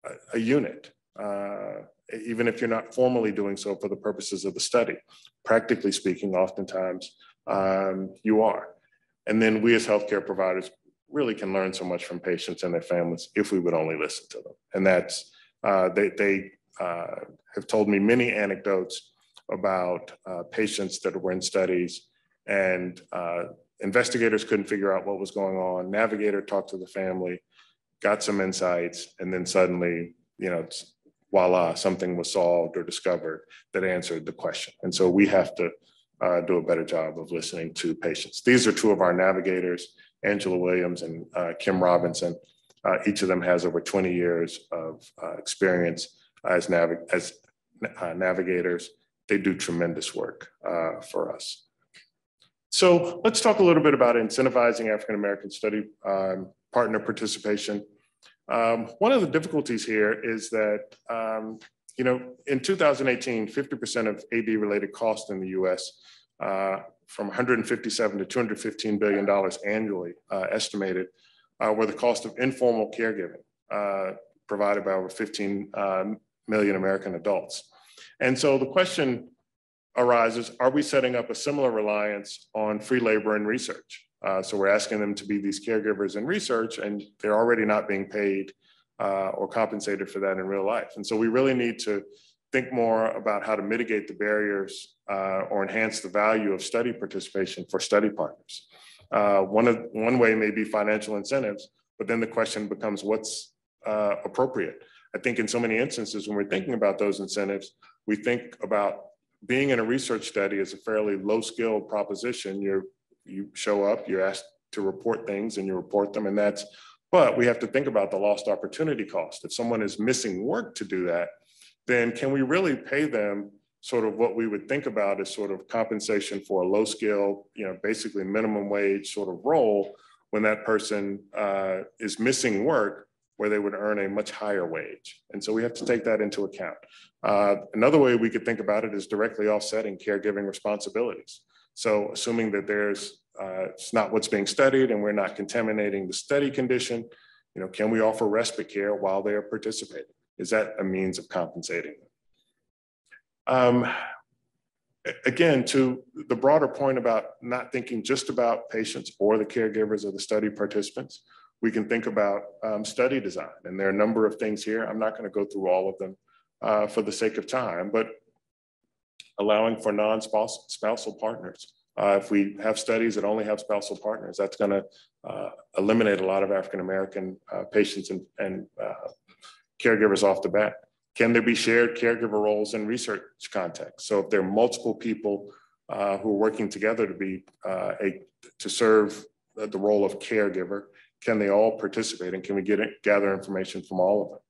a, a unit. Uh, even if you're not formally doing so for the purposes of the study. Practically speaking, oftentimes um, you are. And then we as healthcare providers really can learn so much from patients and their families if we would only listen to them. And that's, uh, they, they uh, have told me many anecdotes about uh, patients that were in studies and uh, investigators couldn't figure out what was going on. Navigator talked to the family, got some insights, and then suddenly, you know, voila, something was solved or discovered that answered the question. And so we have to uh, do a better job of listening to patients. These are two of our navigators, Angela Williams and uh, Kim Robinson. Uh, each of them has over 20 years of uh, experience as, as uh, navigators. They do tremendous work uh, for us. So let's talk a little bit about incentivizing African-American study um, partner participation. Um, one of the difficulties here is that, um, you know, in 2018, 50% of AD related costs in the US uh, from 157 to 215 billion dollars annually uh, estimated uh, were the cost of informal caregiving uh, provided by over 15 um, million American adults. And so the question arises, are we setting up a similar reliance on free labor and research? Uh, so we're asking them to be these caregivers in research and they're already not being paid uh, or compensated for that in real life. And so we really need to think more about how to mitigate the barriers uh, or enhance the value of study participation for study partners. Uh, one, of, one way may be financial incentives, but then the question becomes what's uh, appropriate. I think in so many instances when we're thinking about those incentives, we think about being in a research study is a fairly low skill proposition. you you show up, you're asked to report things and you report them and that's, but we have to think about the lost opportunity cost. If someone is missing work to do that, then can we really pay them sort of what we would think about as sort of compensation for a low skill, you know, basically minimum wage sort of role when that person uh, is missing work where they would earn a much higher wage. And so we have to take that into account. Uh, another way we could think about it is directly offsetting caregiving responsibilities. So assuming that there's, uh, it's not what's being studied and we're not contaminating the study condition, you know, can we offer respite care while they are participating? Is that a means of compensating them? Um, again, to the broader point about not thinking just about patients or the caregivers of the study participants, we can think about um, study design. And there are a number of things here. I'm not going to go through all of them uh, for the sake of time, but allowing for non-spousal partners. Uh, if we have studies that only have spousal partners, that's going to uh, eliminate a lot of African-American uh, patients and, and uh, caregivers off the bat. Can there be shared caregiver roles in research context? So if there are multiple people uh, who are working together to be a, to serve the role of caregiver, can they all participate and can we get it, gather information from all of them?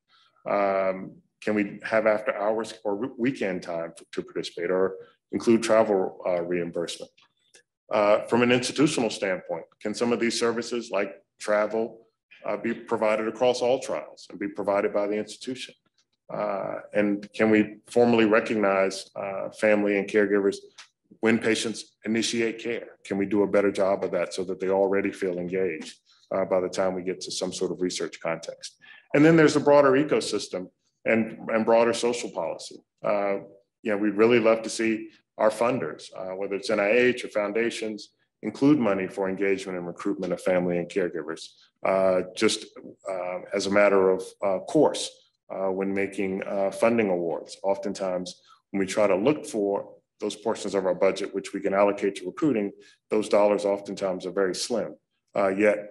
Um, can we have after hours or weekend time to participate or include travel uh, reimbursement? Uh, from an institutional standpoint, can some of these services like travel uh, be provided across all trials and be provided by the institution? Uh, and can we formally recognize uh, family and caregivers when patients initiate care? Can we do a better job of that so that they already feel engaged uh, by the time we get to some sort of research context? And then there's a broader ecosystem and, and broader social policy. Uh, you know, we'd really love to see our funders, uh, whether it's NIH or foundations, include money for engagement and recruitment of family and caregivers, uh, just uh, as a matter of uh, course uh, when making funding awards. Oftentimes, when we try to look for those portions of our budget which we can allocate to recruiting, those dollars oftentimes are very slim. yet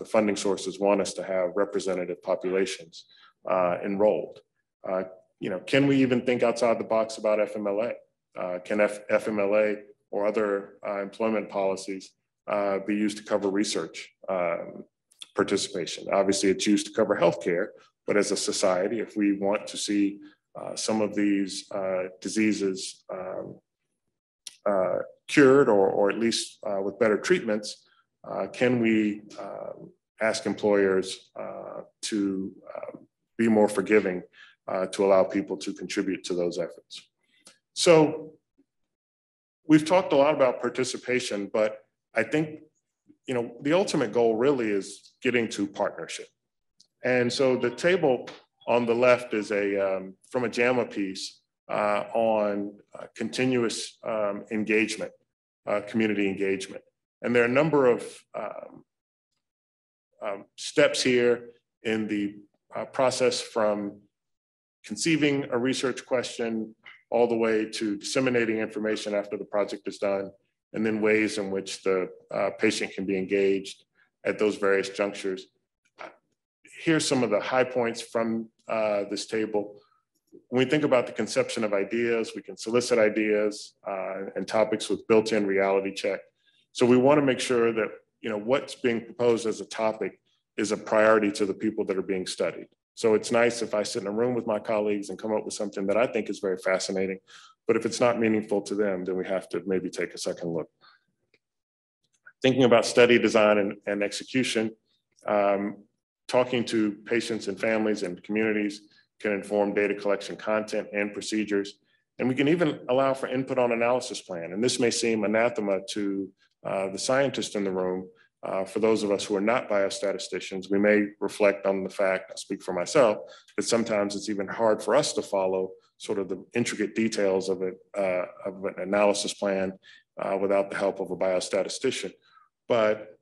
the funding sources want us to have representative populations enrolled. Uh, you know, can we even think outside the box about FMLA? Uh, can F FMLA or other uh, employment policies uh, be used to cover research um, participation? Obviously, it's used to cover healthcare, but as a society, if we want to see uh, some of these uh, diseases um, cured or, or at least with better treatments, can we um, ask employers to be more forgiving uh, to allow people to contribute to those efforts. So we've talked a lot about participation, but I think you know the ultimate goal really is getting to partnership. And so the table on the left is a um, from a JAMA piece uh, on uh, continuous um, engagement, uh, community engagement. And there are a number of um, um steps here in the uh, process from conceiving a research question all the way to disseminating information after the project is done and then ways in which the uh, patient can be engaged at those various junctures. Here's some of the high points from uh, this table. When we think about the conception of ideas, we can solicit ideas uh, and topics with built-in reality check. So we want to make sure that you know what's being proposed as a topic is a priority to the people that are being studied. So it's nice if I sit in a room with my colleagues and come up with something that I think is very fascinating. But if it's not meaningful to them, then we have to maybe take a second look. Thinking about study design and, and execution, um, talking to patients and families and communities can inform data collection content and procedures. And we can even allow for input on analysis plan. And this may seem anathema to uh, the scientist in the room, uh, for those of us who are not biostatisticians, we may reflect on the fact, I speak for myself, that sometimes it's even hard for us to follow sort of the intricate details of, it, uh, of an analysis plan uh, without the help of a biostatistician. But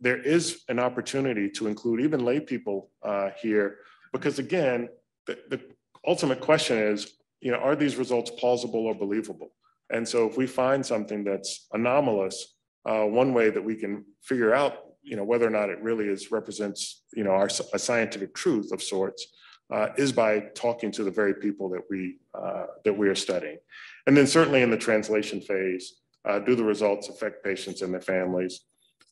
there is an opportunity to include even lay people uh, here, because again, the, the ultimate question is, you know, are these results plausible or believable? And so if we find something that's anomalous, uh, one way that we can figure out, you know, whether or not it really is represents, you know, our a scientific truth of sorts, uh, is by talking to the very people that we uh, that we are studying, and then certainly in the translation phase, uh, do the results affect patients and their families?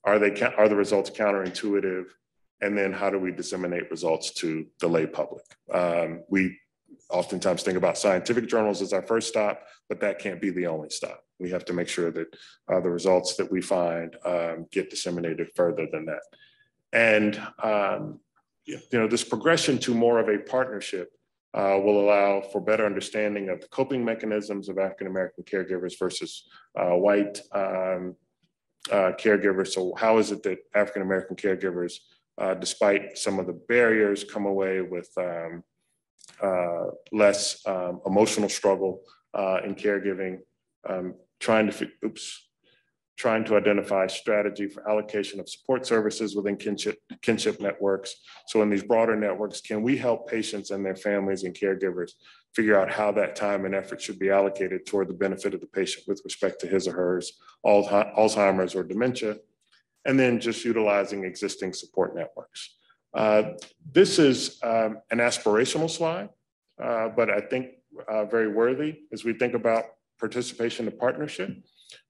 Are they are the results counterintuitive? And then how do we disseminate results to the lay public? Um, we oftentimes think about scientific journals as our first stop, but that can't be the only stop. We have to make sure that uh, the results that we find um, get disseminated further than that. And um, you know, this progression to more of a partnership uh, will allow for better understanding of the coping mechanisms of African American caregivers versus uh, white um, uh, caregivers. So, how is it that African American caregivers, uh, despite some of the barriers, come away with um, uh, less um, emotional struggle uh, in caregiving, um, trying to, oops, trying to identify strategy for allocation of support services within kinship, kinship networks. So in these broader networks, can we help patients and their families and caregivers figure out how that time and effort should be allocated toward the benefit of the patient with respect to his or hers Alzheimer's or dementia, and then just utilizing existing support networks. Uh, this is um, an aspirational slide, uh, but I think uh, very worthy as we think about participation and partnership.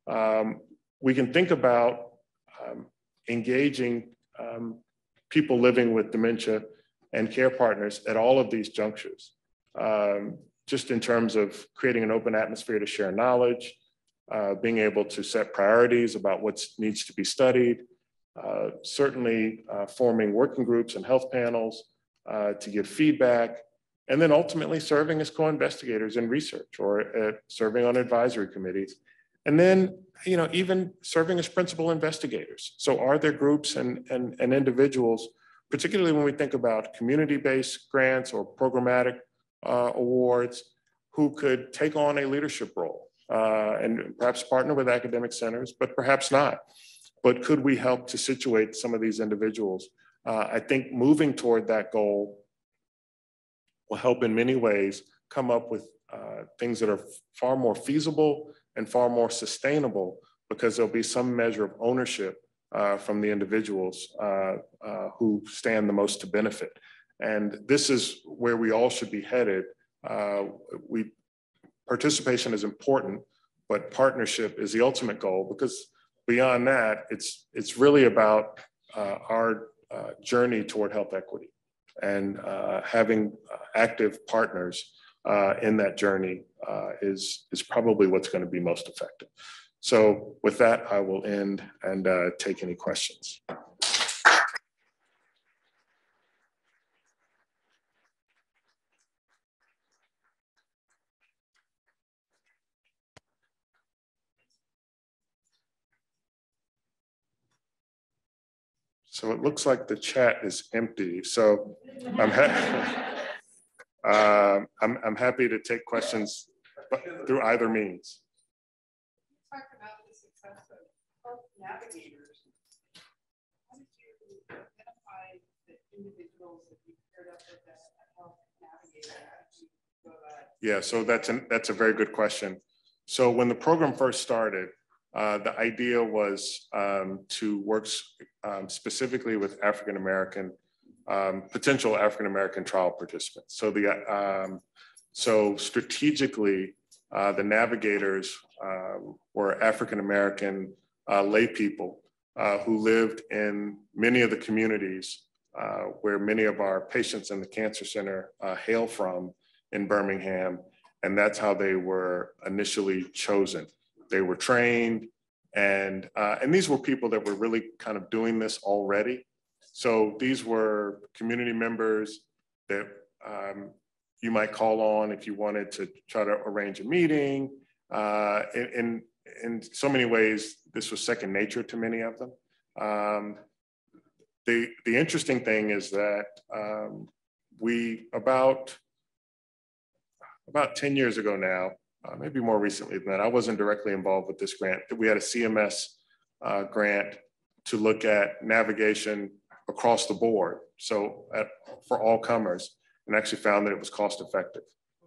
Um, we can think about um, engaging um, people living with dementia and care partners at all of these junctures, um, just in terms of creating an open atmosphere to share knowledge, uh, being able to set priorities about what needs to be studied, certainly uh, forming working groups and health panels uh, to give feedback, and then ultimately serving as co-investigators in research or uh, serving on advisory committees and then, you know, even serving as principal investigators. So are there groups and, and, and individuals, particularly when we think about community-based grants or programmatic uh, awards, who could take on a leadership role uh, and perhaps partner with academic centers, but perhaps not. But could we help to situate some of these individuals? Uh, I think moving toward that goal will help in many ways come up with uh, things that are far more feasible and far more sustainable because there'll be some measure of ownership uh, from the individuals uh, uh, who stand the most to benefit. And this is where we all should be headed. Uh, we participation is important, but partnership is the ultimate goal because beyond that, it's it's really about uh, our uh, journey toward health equity and having active partners uh, in that journey uh, is, is probably what's going to be most effective. So with that, I will end and uh, take any questions. So it looks like the chat is empty. So I'm Uh, *laughs* I'm, I'm happy to take questions through either means. Yeah, so that's an, that's a very good question. So when the program first started, Uh, the idea was um, to work um, specifically with African American, um, potential African American trial participants. So the um, so strategically, uh, the navigators um, were African American uh, lay people uh, who lived in many of the communities uh, where many of our patients in the cancer center hail from in Birmingham. And that's how they were initially chosen. They were trained and, uh, and these were people that were really kind of doing this already. So these were community members that um, you might call on if you wanted to try to arrange a meeting. Uh, in, in, so many ways, this was second nature to many of them. Um, the, the interesting thing is that um, we about about 10 years ago now, uh, maybe more recently than that, I wasn't directly involved with this grant. We had a CMS uh, grant to look at navigation across the board. So at, for all comers and actually found that it was cost effective.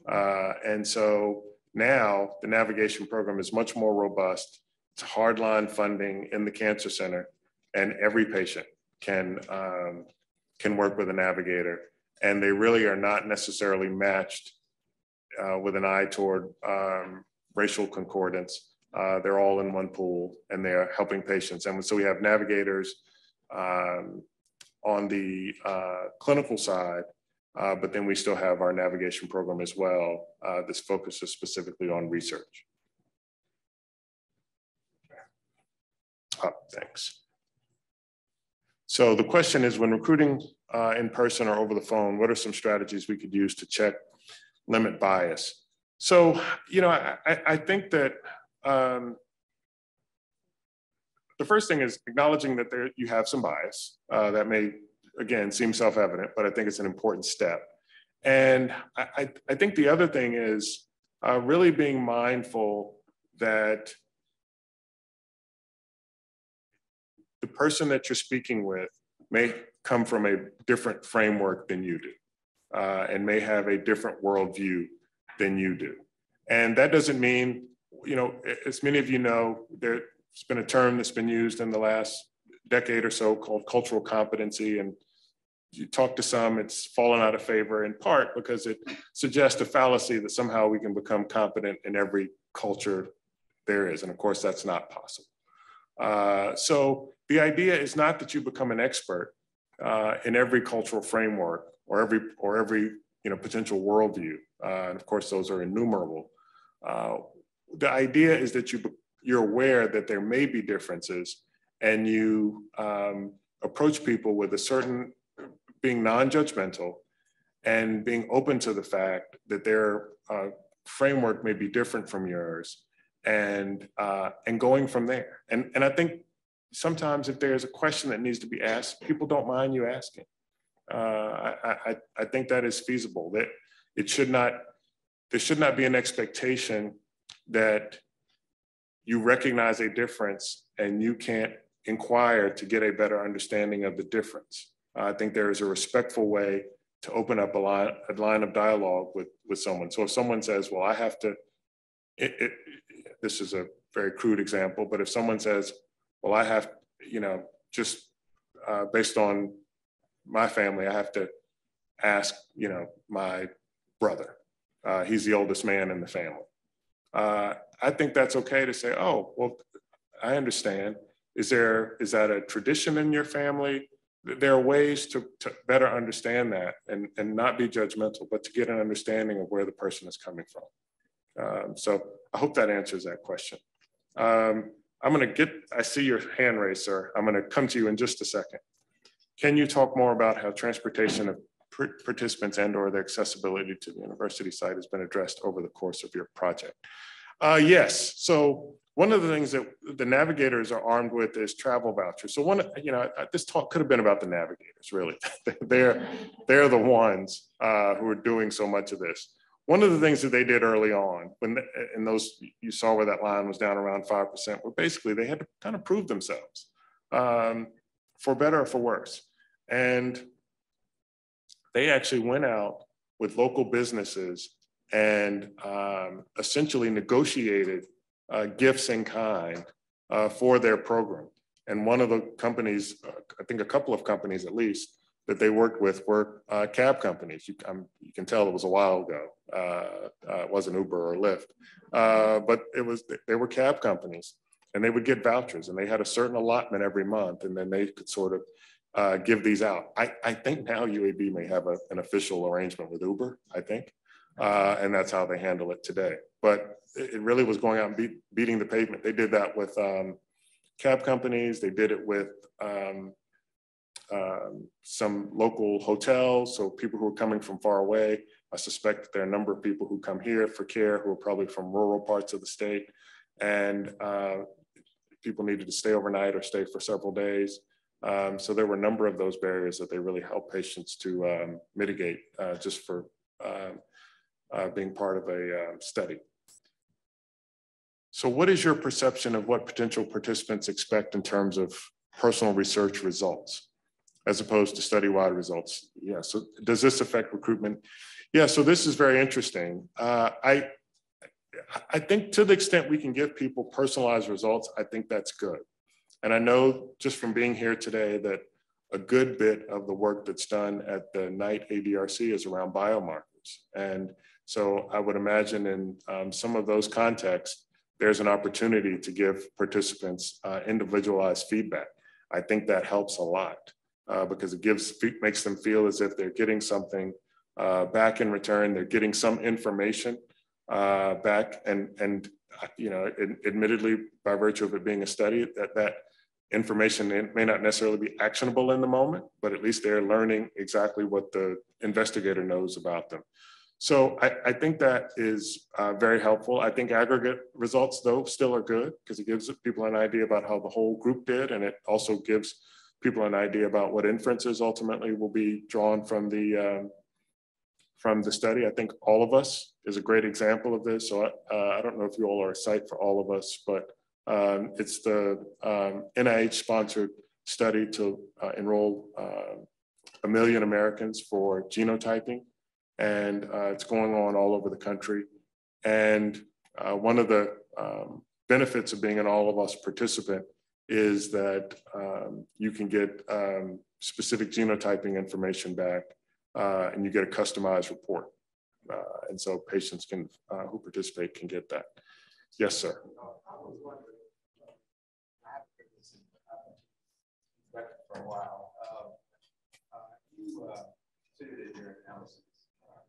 Uh, and so now the navigation program is much more robust. It's hardline funding in the cancer center and every patient can, um, can work with a navigator. And they really are not necessarily matched uh, with an eye toward um, racial concordance. Uh, they're all in one pool and they're helping patients. And so we have navigators um, on the uh, clinical side, uh, but then we still have our navigation program as well. Uh, this focuses specifically on research. Oh, thanks. So the question is when recruiting in person or over the phone, what are some strategies we could use to check limit bias. So, you know, I, I think that um, the first thing is acknowledging that there you have some bias uh, that may, again, seem self-evident, but I think it's an important step. And I, I think the other thing is uh, really being mindful that the person that you're speaking with may come from a different framework than you do uh, and may have a different worldview than you do. And that doesn't mean, you know, as many of you know, there's been a term that's been used in the last decade or so called cultural competency. And you talk to some, it's fallen out of favor in part because it suggests a fallacy that somehow we can become competent in every culture there is. And of course, that's not possible. Uh, so the idea is not that you become an expert uh, in every cultural framework, or every or every you know potential worldview. Uh, and of course, those are innumerable. Uh, the idea is that you you're aware that there may be differences, and you um, approach people with a certain being non-judgmental and being open to the fact that their uh, framework may be different from yours, and uh, and going from there. And and I think sometimes if there's a question that needs to be asked, people don't mind you asking. Uh, I, I, think that is feasible. That it should not, there should not be an expectation that you recognize a difference and you can't inquire to get a better understanding of the difference. I think there is a respectful way to open up a line, a line of dialogue with, with someone. So if someone says, well, I have to, it, it, this is a very crude example, but if someone says, well, I have, you know, just uh, based on my family, I have to ask, you know, my brother. Uh, he's the oldest man in the family. Uh, I think that's okay to say, oh, well, I understand. Is there is that a tradition in your family? There are ways to, to better understand that and, and not be judgmental, but to get an understanding of where the person is coming from. Um, so I hope that answers that question. Um, I'm going to get, I see your hand raised, sir. I'm going to come to you in just a second. Can you talk more about how transportation of participants and or their accessibility to the university site has been addressed over the course of your project? Uh, yes, so one of the things that the navigators are armed with is travel vouchers. So one, you know, this talk could have been about the navigators, really. *laughs* they're, they're the ones uh, who are doing so much of this. One of the things that they did early on, when and those you saw where that line was down around five percent, were basically they had to kind of prove themselves, um, for better or for worse. And they actually went out with local businesses and um, essentially negotiated uh, gifts in kind uh, for their program. And one of the companies, uh, I think a couple of companies at least, that they worked with were uh, cab companies. You, um, you, can tell it was a while ago. Uh, uh, it wasn't Uber or Lyft, but it was they were cab companies, and they would get vouchers, and they had a certain allotment every month, and then they could sort of uh, give these out. I, I think now UAB may have a, an official arrangement with Uber. I think, uh, and that's how they handle it today. But it really was going out and beat, beating the pavement. They did that with um, cab companies. They did it with um, um, some local hotels. So people who are coming from far away. I suspect that there are a number of people who come here for care who are probably from rural parts of the state. And uh, people needed to stay overnight or stay for several days. Um, so there were a number of those barriers that they really help patients to um, mitigate uh, just for um, uh, being part of a uh, study. So what is your perception of what potential participants expect in terms of personal research results as opposed to study-wide results? Yeah, so does this affect recruitment? Yeah, so this is very interesting. Uh, I, I think to the extent we can give people personalized results, I think that's good. And I know just from being here today that a good bit of the work that's done at the Knight ADRC is around biomarkers. And so I would imagine in um, some of those contexts, there's an opportunity to give participants uh, individualized feedback. I think that helps a lot uh, because it gives makes them feel as if they're getting something uh, back in return. They're getting some information uh, back, and and you know, admittedly, by virtue of it being a study, that that information may not necessarily be actionable in the moment, but at least they're learning exactly what the investigator knows about them. So I, I think that is uh, very helpful. I think aggregate results, though, still are good because it gives people an idea about how the whole group did, and it also gives people an idea about what inferences ultimately will be drawn from the um, from the study. I think all of us is a great example of this. So I, uh, I don't know if you all are a site for all of us, but um, it's the um, NIH sponsored study to uh, enroll uh, a million Americans for genotyping. And uh, it's going on all over the country. And uh, one of the um, benefits of being an All of Us participant is that um, you can get um, specific genotyping information back uh, and you get a customized report. Uh, and so patients can uh, who participate can get that. Yes, sir. for a while. You considered in your analysis, uh,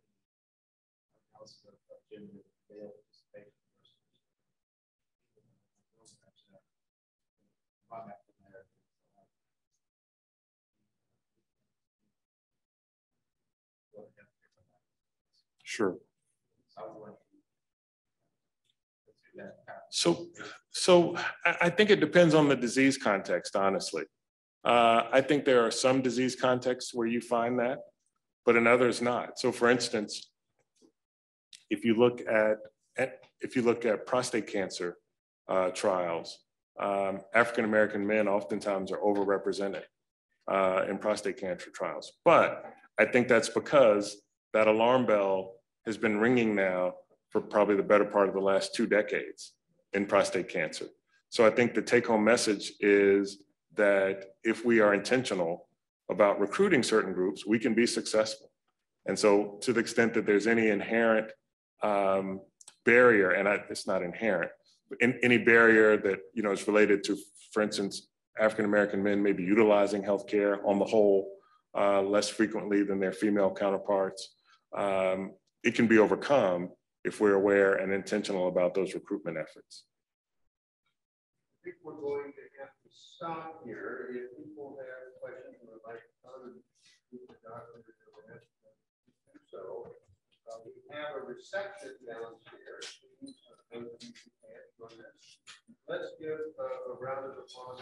analysis of gender male participation versus uh, African Americans. Sure. So, so I think it depends on the disease context, honestly. Uh, I think there are some disease contexts where you find that, but in others not. So for instance, if you look at, if you look at prostate cancer uh, trials, um, African American men oftentimes are overrepresented uh, in prostate cancer trials. But I think that's because that alarm bell has been ringing now for probably the better part of the last two decades in prostate cancer. So I think the take home message is that if we are intentional about recruiting certain groups, we can be successful. And so to the extent that there's any inherent um, barrier, and I, it's not inherent, but in, any barrier that you know is related to, for instance, African American men maybe utilizing healthcare on the whole uh, less frequently than their female counterparts. Um, it can be overcome if we're aware and intentional about those recruitment efforts. I think we're going to have to stop here. If people have questions or like other people so uh, we have a reception downstairs. Let's give uh, a round of applause.